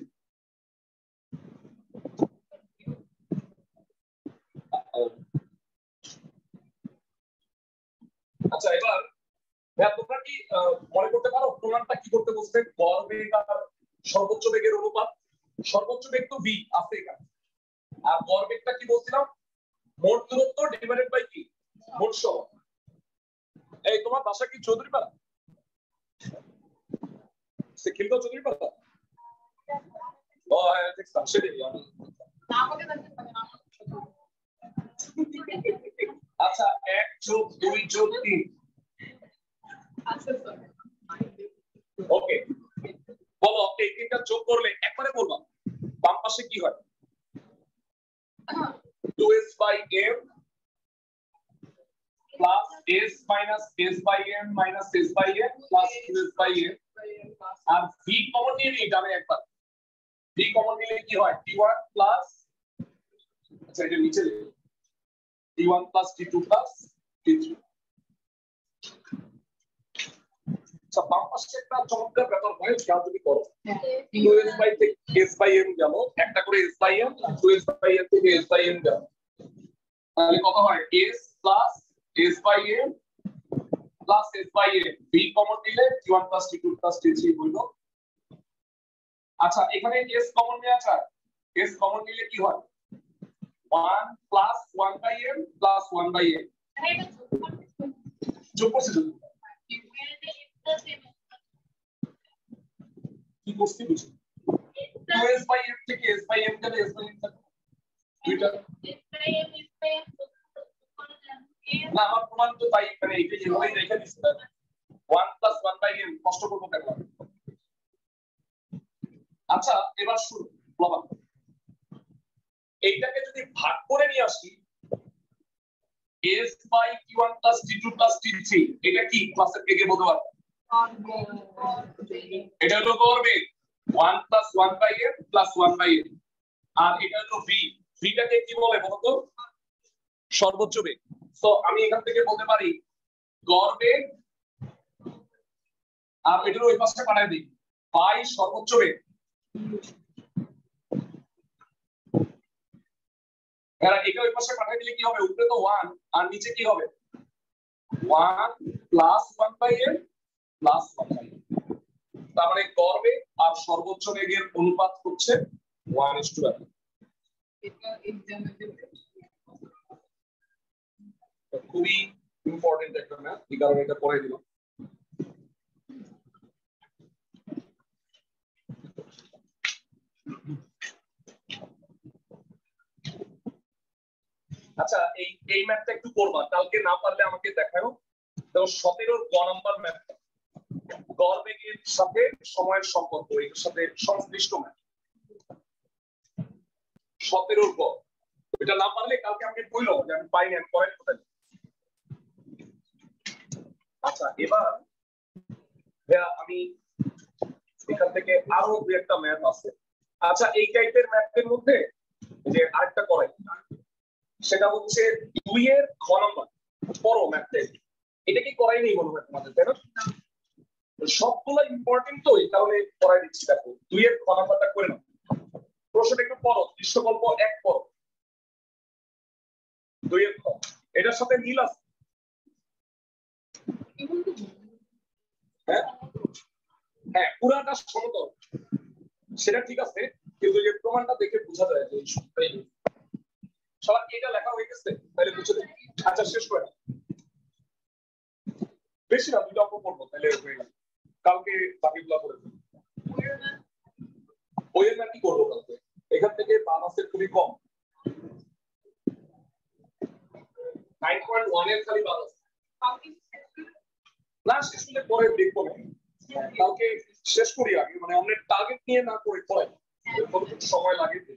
আচ্ছা এবার ভাইয়া, তোমরা কি মনে করতে পারো প্রমাণটা কি করতে বলছে? গড় আর সর্বোচ্চ বেগের অনুপাত। সর্বোচ্চ বেগ তো ভি আছে এখানে। আর গড় কি বলছিলাম? মোট দূরত্ব ডিভাইডেড বাই কি? মোট সময় এই, তোমার বাসা কি চৌধুরীপাড়া? চৌধুরীপাড়া ও হ্যাঁ দেখলাম সেটাই আমি আমাকে জানতে পারে না আচ্ছা এক যোগ দুই যোগ তিন। ওকে, বলো, এই তিনটা যোগ করলে একবারে বলবা, বাম পাশে কি হয়? Two S by M plus S minus S by M minus S by M plus two S by M R V common নিয়ে নিই ডানে একবার। ভি কমন নিলে কি হয়? টি ওয়ান প্লাস আচ্ছা এটা নিচে T one plus T two plus T three আচ্ছা বাম পাশে একটা চমৎকার ব্যাপার হয় খেয়াল যদি করো। টু এস বাই থেকে এস বাই এম গেল একটা করে S by M two S by M থেকে এস বাই এম গেল। তাহলে কত হয়? S plus S by M plus S by M B common নিলে T one plus T two plus T three হইল। আচ্ছা এখানে এস কমন নেওয়া যায় এস কমন নিলে কি হয়? One plus one by M plus one by M যোগ করছে যোগ কি করছি বুঝি? টু এস বাই এম থেকে এস বাই এম গেলে এস বাই এম থাকবে। দুইটা। না আমার প্রমাণ তো তাই মানে এটা যেভাবে রেখে দিচ্ছি one plus one by M কষ্ট করব কেন? আচ্ছা এবার শুরু প্লবান এইটাকে যদি ভাগ করে নিয়ে আসি S by T one plus T two plus T three এটা কি ক্লাসের কে কে বলতে পারব? এটা হলো করবে one plus one by M plus one by M আর এটা হলো ভি ভিটাকে কি বলে বলতো? সর্বোচ্চ বেগ। তো আমি এখান থেকে বলতে পারি গড় বেগ আর এটার ওই পাশে পাঠাই দিই, বাই সর্বোচ্চ বেগ। এটা ওই পাশে পাঠিয়ে দিলে কি হবে? উপরে তো ওয়ান আর নিচে কি হবে? One plus one by M plus one by তার মানে গড় বেগ আর সর্বোচ্চ বেগের অনুপাত হচ্ছে ওয়ান ইস টু খুবই ইম্পর্টেন্ট একটা ম্যাথ এই কারণে এটা পড়াই দিলাম। আচ্ছা এই এই ম্যাথটা একটু করবা, কালকে না পারলে আমাকে দেখাও তো সতেরোর গ নাম্বার ম্যাথটা গড় বেগের সাথে সময়ের সম্পর্ক এর সাথে সংশ্লিষ্ট ম্যাথ সতেরোর গ এটা না পারলে কালকে আমাকে বলল যে আমি পাইনি, আমি পরে কোথায়? আচ্ছা এবার আমি এখান থেকে আরও দু একটা ম্যাথ আছে। আচ্ছা এই টাইপের ম্যাথের মধ্যে যে আরেকটা করাই, সেটা হচ্ছে দুই এর খ নাম্বার পড়ো ম্যাথটা এটা কি করাই নেই মনে হয় তোমাদের, তাই না? সবগুলো ইম্পর্টেন্ট তো, এই কারণে করাই দিচ্ছি, দেখো, দুই এর খ নাম্বারটা করে নাও। প্রশ্নটা একটু পড়ো, দৃশ্যকল্প এক পড়ো। দুই এর খ। এটার সাথে মিল আছে? হ্যাঁ? হ্যাঁ সেটা ঠিক আছে, কিন্তু যে প্রমাণটা দেখে বোঝা যায় যে সবার কি এটা লেখা হয়ে গেছে, তাহলে বুঝে দিই। আচ্ছা শেষ করে বেশি না দুটো অঙ্ক করব, তাহলে হয়ে গেল কালকে বাকিগুলো করে দেবো। বইয়ের ম্যাথ কি করব কালকে? এখান থেকে আছে খুবই কম। নাইন পয়েন্ট ওয়ানের খালি বাম আছে পরে শেষ করি আগে মানে আমাদের টার্গেট নিয়ে না করে কতটুকু সময় লাগে।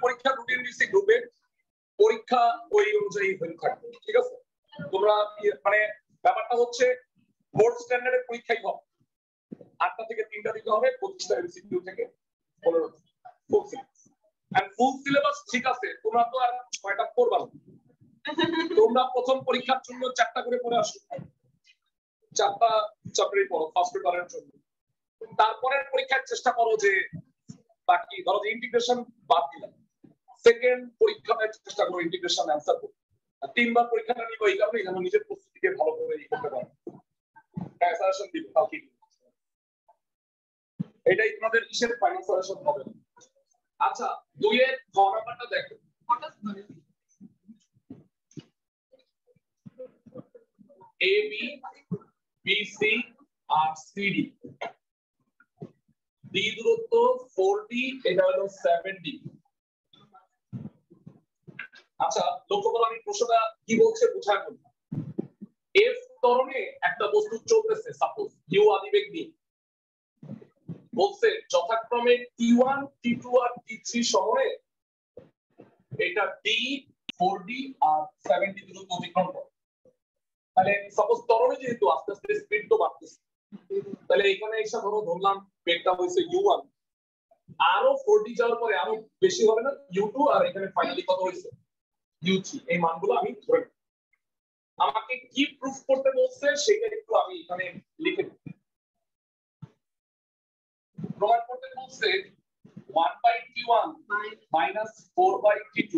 পরীক্ষা রুটিন দিচ্ছি গ্রুপে পরীক্ষা ওই অনুযায়ী হয়ে থাকবে, ঠিক আছে? তোমরা ইয়ে- মানে ব্যাপারটা হচ্ছে বোর্ড স্ট্যান্ডার্ডের পরীক্ষাই হবে। আটটা থেকে তিনটা দিতে হবে, পঁচিশটা এমসিকিউ থেকে পনেরো। ফুল সিলেবাস ঠিক আছে, তোমরা তো আর ছয়টা পড়বা না। তোমরা প্রথম পরীক্ষার জন্য চারটা করে পড়ে আসো। চারটা চ্যাপ্টারই পড়ো ফার্স্ট পেপারের জন্য। তারপরের পরীক্ষার চেষ্টা করো যে বাকি, ধরো যে ইন্টিগ্রেশন বাদ দিলাম। সেকেন্ড পরীক্ষায় চেষ্টা করো ইন্টিগ্রেশন অ্যান্সার আর তিনবার পরীক্ষাটা নিবো এই কারণে যেন নিজের প্রস্তুতিকে ভালো করে ই করতে পারো। হ্যাঁ দিব কালকে এটাই তোমাদের কিসের ফাইনাল সাজেশন হবে? আচ্ছা দুইয়ের খ নাম্বারটা দেখো। এ বি বি সি আর সি ডি ডি দূরত্ব ফোর ডি এটা হলো সেভেন আচ্ছা লক্ষ্য করো আমি প্রশ্নটা কি বলছে বোঝায় বলব এফ ত্বরণে একটা বস্তু চলতেছে সাপোজ ইউ আদিবেগ নিয়ে। বলছে, যথাক্রমে টি ওয়ান টি টু আর টি থ্রি সময়ে এটা ডি ফোর ডি আর সেভেন ডি দূরত্ব অতিক্রম করে। তাহলে সাপোজ ত্বরণে যেহেতু আস্তে আস্তে স্পিড তো বাড়তেছে, তাহলে এখানে এসে ধরো ধরলাম বেগটা হয়েছে ইউ ওয়ান আরও ফোর ডি যাওয়ার পরে আরও বেশি হবে না? ইউ টু আর এখানে ফাইনালি কত হয়েছে? ইউ থ্রি এই মানগুলো আমি ধরে। আমাকে কি প্রুফ করতে বলছে সেটা একটু আমি এখানে লিখে দিই প্রমাণ করতে বলছে 1 by t1 minus 4 by t2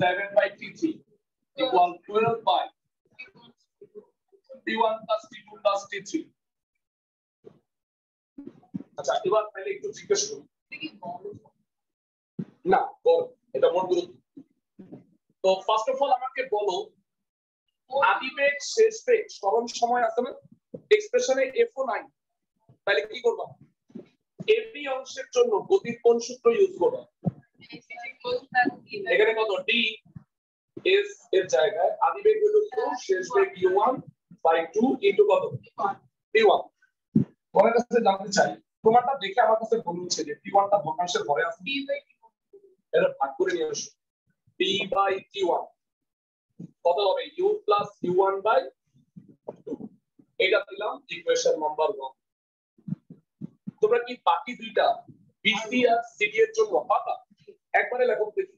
7 by t3 equal 12 by t1 plus t2 plus t3 আচ্ছা এবার তাহলে একটু জিজ্ঞেস করি না, বল, এটা মোট গুরুত্ব তো ফার্স্ট অফ অল আমাকে বলো আদি বেগ শেষ বেগ সরণ সময় আছে না? এক্সপ্রেশনে এফও নাই। তাহলে কি করবা এবি অংশের জন্য গতির কোন সূত্র ইউজ করবা এখানে কত? ডি এস এর জায়গায় আদি বেগ হলো ইউ শেষ বেগ U one by two into কত? টি ওয়ান তোমার কাছে জানতে চাই তোমারটা দেখে আমার কাছে মনে হচ্ছে যে টি ওয়ানটা ভগ্নাংশের ঘরে আছে। এটা ভাগ করে নিয়ে আসো টি বাই টি ওয়ান কত হবে? U plus U one by two এটা দিলাম ইকুয়েশন নাম্বার ওয়ান তোমরা কি বাকি দুইটা বিসি আর সিডি এর জন্য পাতা? একবারে লেখো দেখি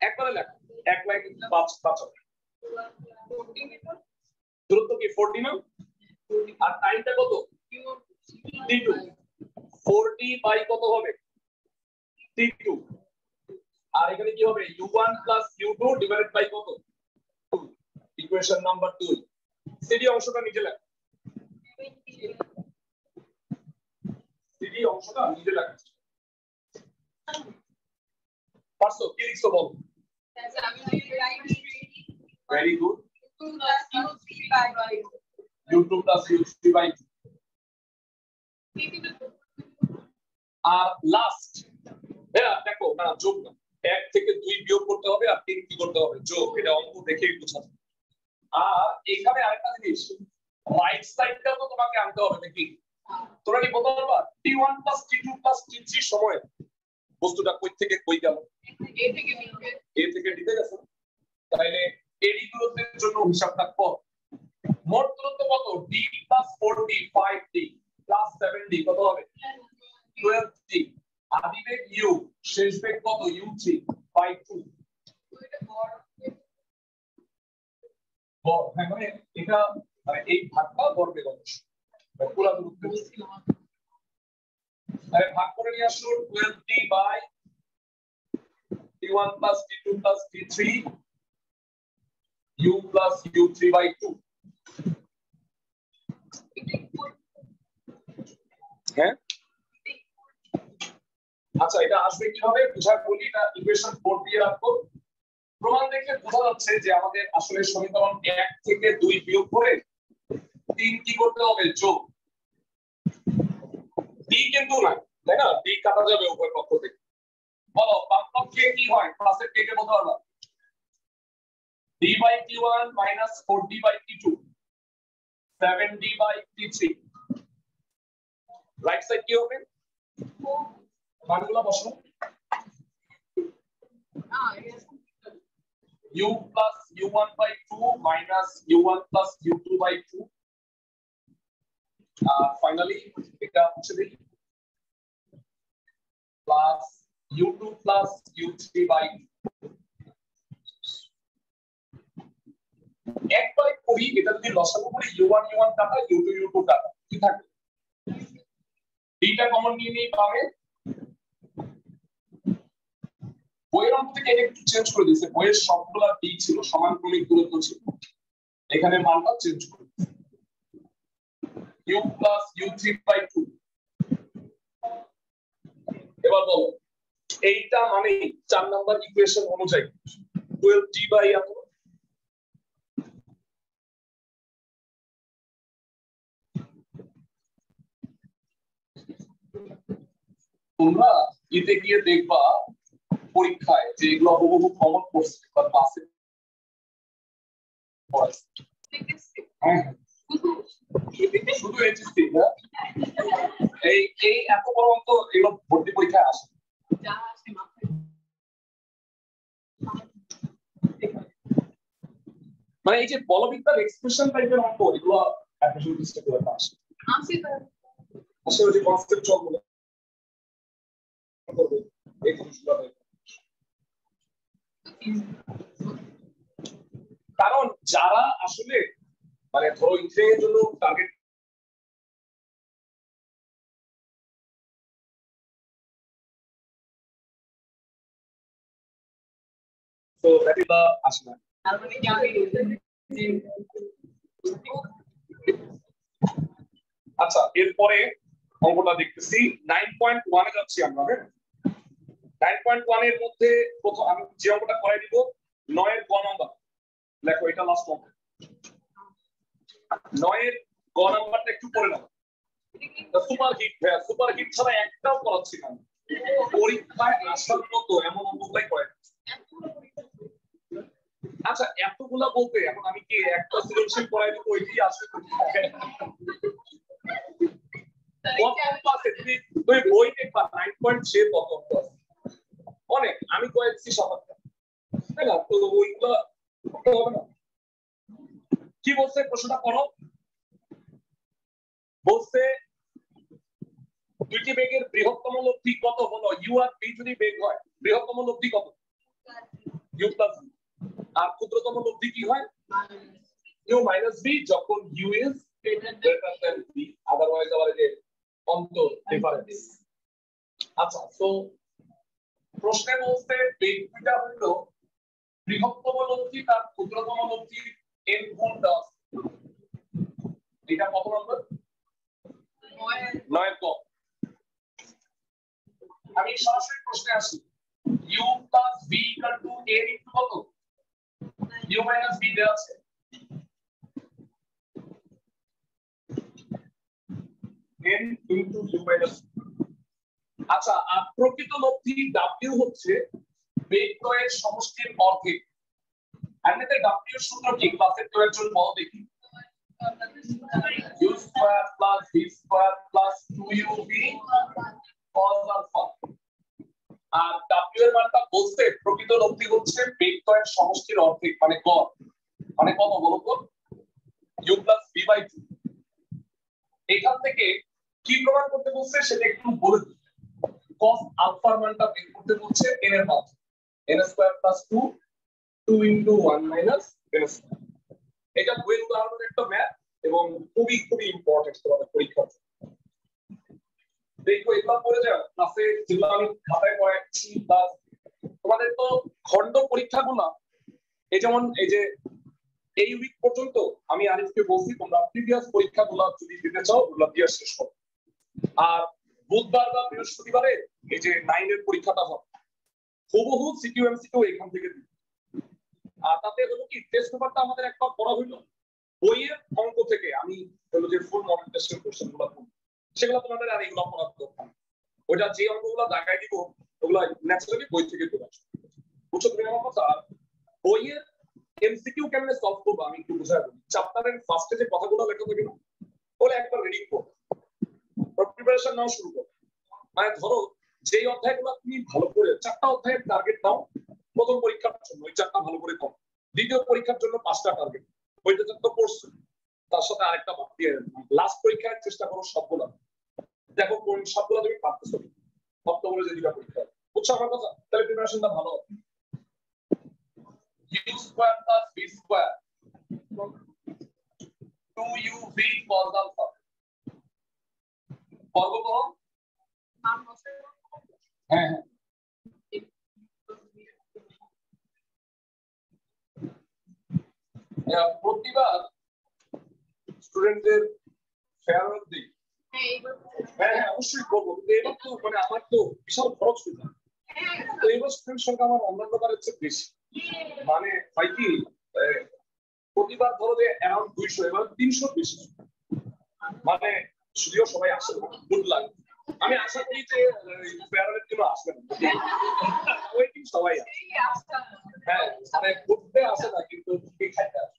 একবারে লেখো। এক লাইন পাঁচ পাঁচ দূরত্ব কি? ফোরটি না আর টাইমটা কত? টি টু ফোরটি বাই কত হবে? টি টু আর এখানে কি হবে? u1 one plus U two divided by কত? ইকুয়েশন নাম্বার টু সিডি অংশটা নিজে লেখ। সিডি অংশটা নিজে লেখ পারছ? কি লিখছো বল? Very good u2 plus u3 by R last হ্যাঁ দেখো, না, যোগ না। এক থেকে দুই বিয়োগ করতে হবে আর তিন কি করতে হবে? যোগ, এটা অঙ্ক দেখেই বোঝা। আর এখানে আরেকটা জিনিস রাইট সাইডটা তো তোমাকে আনতে হবে নাকি? তোমরা কি বলতে পারবা? T one plus T two plus T three সময় বস্তুটা কই থেকে কই গেল? এ থেকে ডিতে গেছে। তাহলে এডি দূরত্বের জন্য হিসাবটা কর। মোট দূরত্ব কত? D plus 4d 5d plus 7d কত হবে? 12d আদি বেগ u শেষ বেগ কত u3 বাই 2 বর হ্যাঁ মানে এটা মানে এই ভাগটা বর বেগ অংশ তাহলে ভাগ করে নিয়ে আসুন। 12d by t1 plus t2 plus t3 u plus u3 by 2 হ্যাঁ? আচ্ছা এটা আসবে কীভাবে? বুঝা বলি, এটা ইকুয়েশন 4 দিয়ে রাখব। প্রমাণ দেখে বোঝা যাচ্ছে যে আমাদের আসলে সমীকরণ 1 থেকে 2 বিয়োগ করে 3 কি করতে হবে? যোগ। d কিন্তু না তাই না? d কাটা যাবে উভয় পক্ষ থেকে। বলো, বাম পক্ষে কি হয়? প্লাসের কেটে বলতে পারবা? d by t1 minus 4d by t2 7d by t3 right side কি হবে? মানগুলো বসানো u plus u1 by 2 minus u1 plus u2 by 2 plus u2 plus u3 by 2 একবার করি, এটা যদি লসাগু করি u1 u1 কাটা u2 u2 কাটা কি থাকে এইটা কমন নিয়ে পাবে বইয়ের অঙ্ক থেকে একটু চেঞ্জ করে দিয়েছে। বইয়ের সবগুলা ডি ছিল সমান ক্রমিক দূরত্ব ছিল। এখানে মানটা চেঞ্জ করে। U plus u3 by 2 এবার বলো এইটা মানে চার নাম্বার ইকুয়েশন অনুযায়ী 12d বাই এত তোমরা এতে গিয়ে দেখবা পরীক্ষায় যে এগুলো হুবহু কমন করছে বা ক্লাসে হ্যাঁ। শুধু এইচএসসি না এই এই এত বড় এগুলো ভর্তি পরীক্ষায় আসে মানে এই যে বলবিদ্যার এক্সপ্রেশন টাইপের অঙ্ক এগুলো অ্যাডমিশন লিস্টে করে আসে আসলে যে এই জিনিসগুলো কারণ যারা আসলে মানে ধরো এর জন্য টার্গেট আচ্ছা এরপরে অঙ্কটা দেখতেছি। নাইন পয়েন্ট ওয়ানে যাচ্ছি হ্যাঁ নাইন পয়েন্ট ওয়ানের মধ্যে প্রথম আমি যে অঙ্কটা করাই দিব, নয়ের গ নাম্বার লেখো এটা লাস্ট অঙ্ক নয়ের গ নাম্বারটা একটু পড়ে নাও। সুপার হিট হ্যাঁ সুপার হিট ছাড়া একটাও করাচ্ছি না। পরীক্ষায় আসার মতো এমন অঙ্কটাই করে আচ্ছা এতগুলা বলতে এখন আমি কি একটা সৃজনশীল করাই দিব ওইটি আসবে অনেক, আমি কয়েছি সবারটা তাই না? তো ওইগুলো হবে না। কি বলছে? প্রশ্নটা করো বলছে, দুইটি বেগের বৃহত্তম লব্ধি কত হলো? ইউ আর বি যদি বেগ হয়, বৃহত্তম লব্ধি কত? ইউ প্লাস আর ক্ষুদ্রতম লব্ধি কি হয়? ইউ মাইনাস বি যখন ইউ ইজ আদারওয়াইজ আবার যে অন্তর ডিফারেন্স আচ্ছা তো প্রশ্নে বলতে বেগ দুইটা হলো বৃহত্তম লব্ধি, তার ক্ষুদ্রতম লব্ধি দশ। এটা কত নম্বর? আমি সরাসরি প্রশ্নে আসি। ইউ প্লাস ইনটু কত? ইউ মাইনাস দেওয়া আছে। মাইনাস আচ্ছা প্রকৃত লব্ধি w হচ্ছে বেগদ্বয়ের সমষ্টির অর্ধেক। W এর সূত্র কি ক্লাসের তো একজন বল দেখি u square plus v square plus 2uv cos alpha আর w এর মানটা বলতে প্রকৃত লব্ধি হচ্ছে বেগদ্বয়ের সমষ্টির অর্ধেক মানে গড়। মানে কত বলো তো? U plus b by two এখান থেকে কি প্রমাণ করতে বলছে সেটা একটু বলে দিই। Cos আলফার মানটা বের করতে বলছে n এর মান n square plus 2 2 into 1 minus এটা বইয়ের উদাহরণের একটা ম্যাথ এবং খুবই খুবই ইম্পর্টেন্ট তোমাদের পরীক্ষার দেখো এগুলো পড়ে যাও ক্লাসে যেগুলো আমি খাতায় পড়াচ্ছি প্লাস তোমাদের তো খণ্ড পরীক্ষাগুলো, এই যেমন এই যে এই উইক পর্যন্ত আমি আরিফকে বলছি, তোমরা প্রিভিয়াস পরীক্ষাগুলো যদি দিতে চাও ওগুলো দিয়ে শেষ করো। আর বুধবার বা বৃহস্পতিবারে এই যে নাইনের পরীক্ষাটা হবে। হুবহু সিকিউ এমসিকিউ এখান থেকে দিই তাতে হলো কি টেস্ট পেপারটা আমাদের একবার পড়া হইল। বইয়ের অঙ্ক থেকে আমি হলো যে ফুল মডেল টেস্টের কোশ্চেনগুলো সেগুলো তোমাদের আর এগুলো পড়ার দরকার। ওইটা যে অঙ্কগুলো দেখায় দিব, ওগুলো ন্যাচারালি বই থেকে পড়ে আসবে। বুঝছ তুমি আমার কথা? বইয়ের এমসিকিউ কেমনে সলভ করব আমি একটু বুঝাই বলি। চ্যাপ্টারের ফার্স্টে যে কথাগুলো লেখা থাকে না, ওগুলো একবার রিডিং করো। প্রিপারেশন নাও শুরু করো। মানে ধরো, যেই অধ্যায়গুলো তুমি ভালো করে চারটা অধ্যায়ের টার্গেট নাও। প্রথম পরীক্ষার জন্য ওই চারটা ভালো করে কম দ্বিতীয় পরীক্ষার জন্য পাঁচটা টার্গেট ওইটা তো পড়ছো। তার সাথে আরেকটা বাদ দিয়ে লাস্ট পরীক্ষার চেষ্টা করো সবগুলো। দেখো কোন সবগুলো তুমি পারতেছো অক্টোবরে যে দুটা পরীক্ষা বুঝছ আমার কথা? তাহলে প্রিপারেশনটা ভালো হবে। U square plus v square 2uv cos alpha বর্গ করো হ্যাঁ হ্যাঁ। প্রতিবার স্টুডেন্টদের ফেয়ারওয়েল দিই। হ্যাঁ হ্যাঁ অবশ্যই করব কিন্তু এবার তো মানে আমার তো বিশাল খরচ হয়ে তো এবার স্টুডেন্ট সংখ্যা আমার অন্যান্য বারের চেয়ে বেশি। মানে হয় কি প্রতিবার ধরো যে অ্যারাউন্ড দুইশো এবার তিনশো বেশি। মানে যদিও সবাই আসে গুড লাগ আমি আশা করি যে ফেয়ারওয়েলের জন্য আসবেন ওয়েটিং সবাই হ্যাঁ মানে ঘুরতে আসে না কিন্তু খাইতে আসে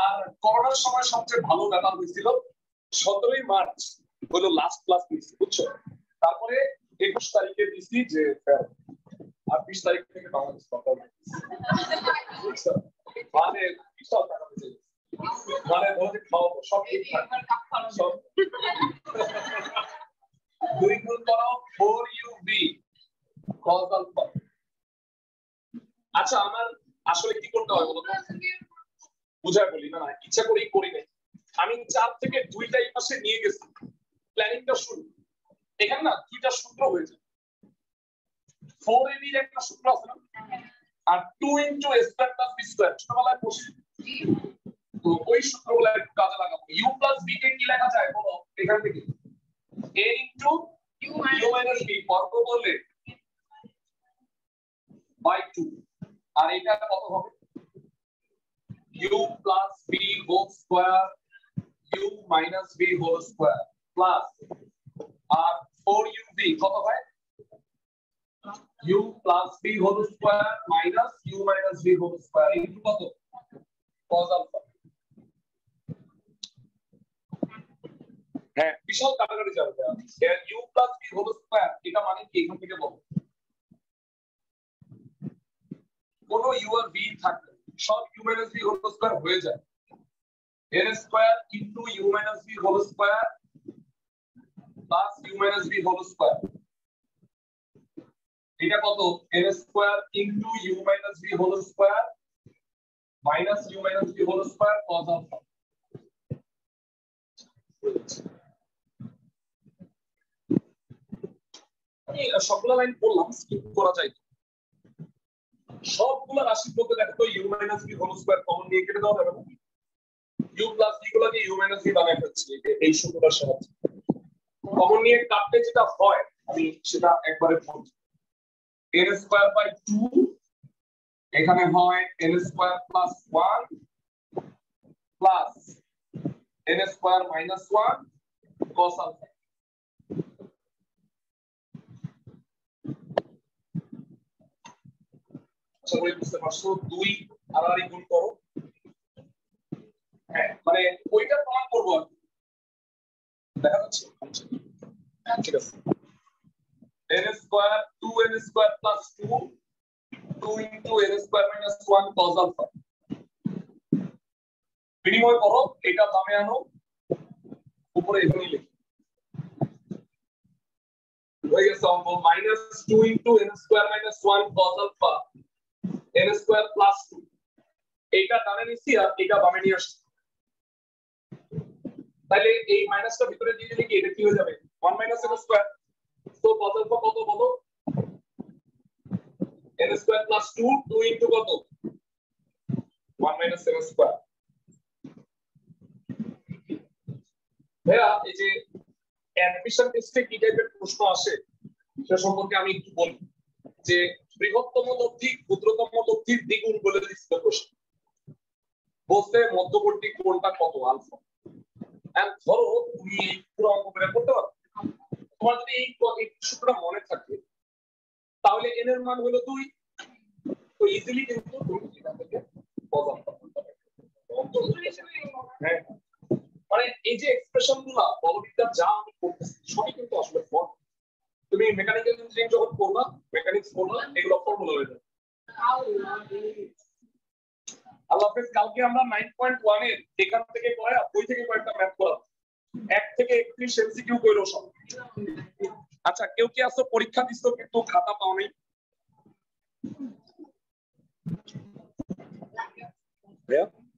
আর করোনার সময় সবচেয়ে ভালো ব্যাপার হয়েছিল সতেরোই মার্চ হলো লাস্ট ক্লাস নিচ্ছি বুঝছ? তারপরে একুশ তারিখে দিছি যে আর বিশ তারিখ থেকে বাংলাদেশ <laughs> মানে ফোর আচ্ছা আমার আসলে কি করতে হয় বলতো বুঝায় বলি, না ইচ্ছা করেই করি নাই। আমি চার থেকে দুইটা এই পাশে নিয়ে গেছি। প্ল্যানিংটা শুরু। এখানে না, দুইটা সূত্র হয়েছে ফোর এ এর একটা সূত্র আছে না? আর two into plus b square ছোটবেলায় পড়ছি। তো ওই সূত্রগুলো কাজে লাগাবো ইউ প্লাস বি কে কি লেখা যায় বলো এখান থেকে a into u minus b বর্গ করলে বাই টু আর এটা কত হবে u plus b whole square u minus b whole square plus আর 4uv কত হয় u plus b whole square minus u minus b whole square into কত cos alpha হ্যাঁ বিশাল কাটাকাটি এর u plus b whole square এটা মানে কি এখান থেকে বলো কোনো u আর b থাকলে সব u minus b whole square হয়ে যায় n square into u minus b whole square plus u minus b whole square এটা কত n square into u minus b whole square minus u minus b whole square cos alpha আমি সবগুলো line বললাম skip করা যায় সবগুলো রাশির মধ্যে দেখো তো u minus b whole common নিয়ে কেটে দেওয়া যাবে। ইউ প্লাস বি গুলোকে ইউ মাইনাস বি বানায় ফেলছি, এই- সূত্রটার সাহায্যে। কমন নিয়ে কাটতে যেটা হয়, আমি সেটা একবারে বলছি। এন স্কয়ার বাই টু এখানে হয় n square plus one plus n square minus one cos alpha আশা করি বুঝতে পারছ দুই আড়াআড়ি গুণ করো। হ্যাঁ মানে ওইটা প্রমাণ করব আর কি। দেখা যাচ্ছে? হ্যাঁ, ঠিক আছে। n square 2n square plus 2 2 into n square minus 1 cos alpha বিনিময় করো, এটা দামে আনো, উপরে এখানে লিখো। হয়ে গেছে অঙ্ক minus two into n square minus one cos alpha n square plus two এইটা ডানে নিচ্ছি আর এটা বামে তাহলে এই মাইনাসটা ভিতরে দিয়ে দিলে কি, এটা কি হয়ে যাবে? ওয়ান মাইনাস এন স্কোয়ার তো আলফা কত বলো? N square plus two two into কত? ওয়ান মাইনাস এন স্কোয়ার ভাইয়া, এই যে অ্যাডমিশন টেস্টে কি টাইপের প্রশ্ন আসে, সে সম্পর্কে আমি একটু বলি। যে বৃহত্তম লব্ধি, ক্ষুদ্রতম লব্ধির দ্বিগুণ বলে দিচ্ছে প্রশ্ন। বলতে মধ্যবর্তী কোণটা কত? আলফা। এন্ড ধরো তুমি পুরো অঙ্ক করে করতে পারো। তোমার যদি এই সূত্রটা মনে থাকে তাহলে এন এর মান হলো দুই। তো ইজিলি কিন্তু তুমি থেকে হ্যাঁ। মানে এই যে এক্সপ্রেশনগুলা পদবিদ্যা যা আমি করতেছি, সবই কিন্তু আসলে তুমি মেকানিক্যাল ইঞ্জিনিয়ারিং যখন করবা মেকানিক্স করবা, এগুলো ফর্মুলা হয়ে যাবে। আল্লাহ হাফেজ, কালকে আমরা 9.1 এর এখান থেকে পড়ে বই থেকে কয়েকটা ম্যাথ করা এক থেকে 31 এমসিকিউ কইরো সব। আচ্ছা কেউ কি আসো পরীক্ষা দিছো কিন্তু খাতা পাও নাই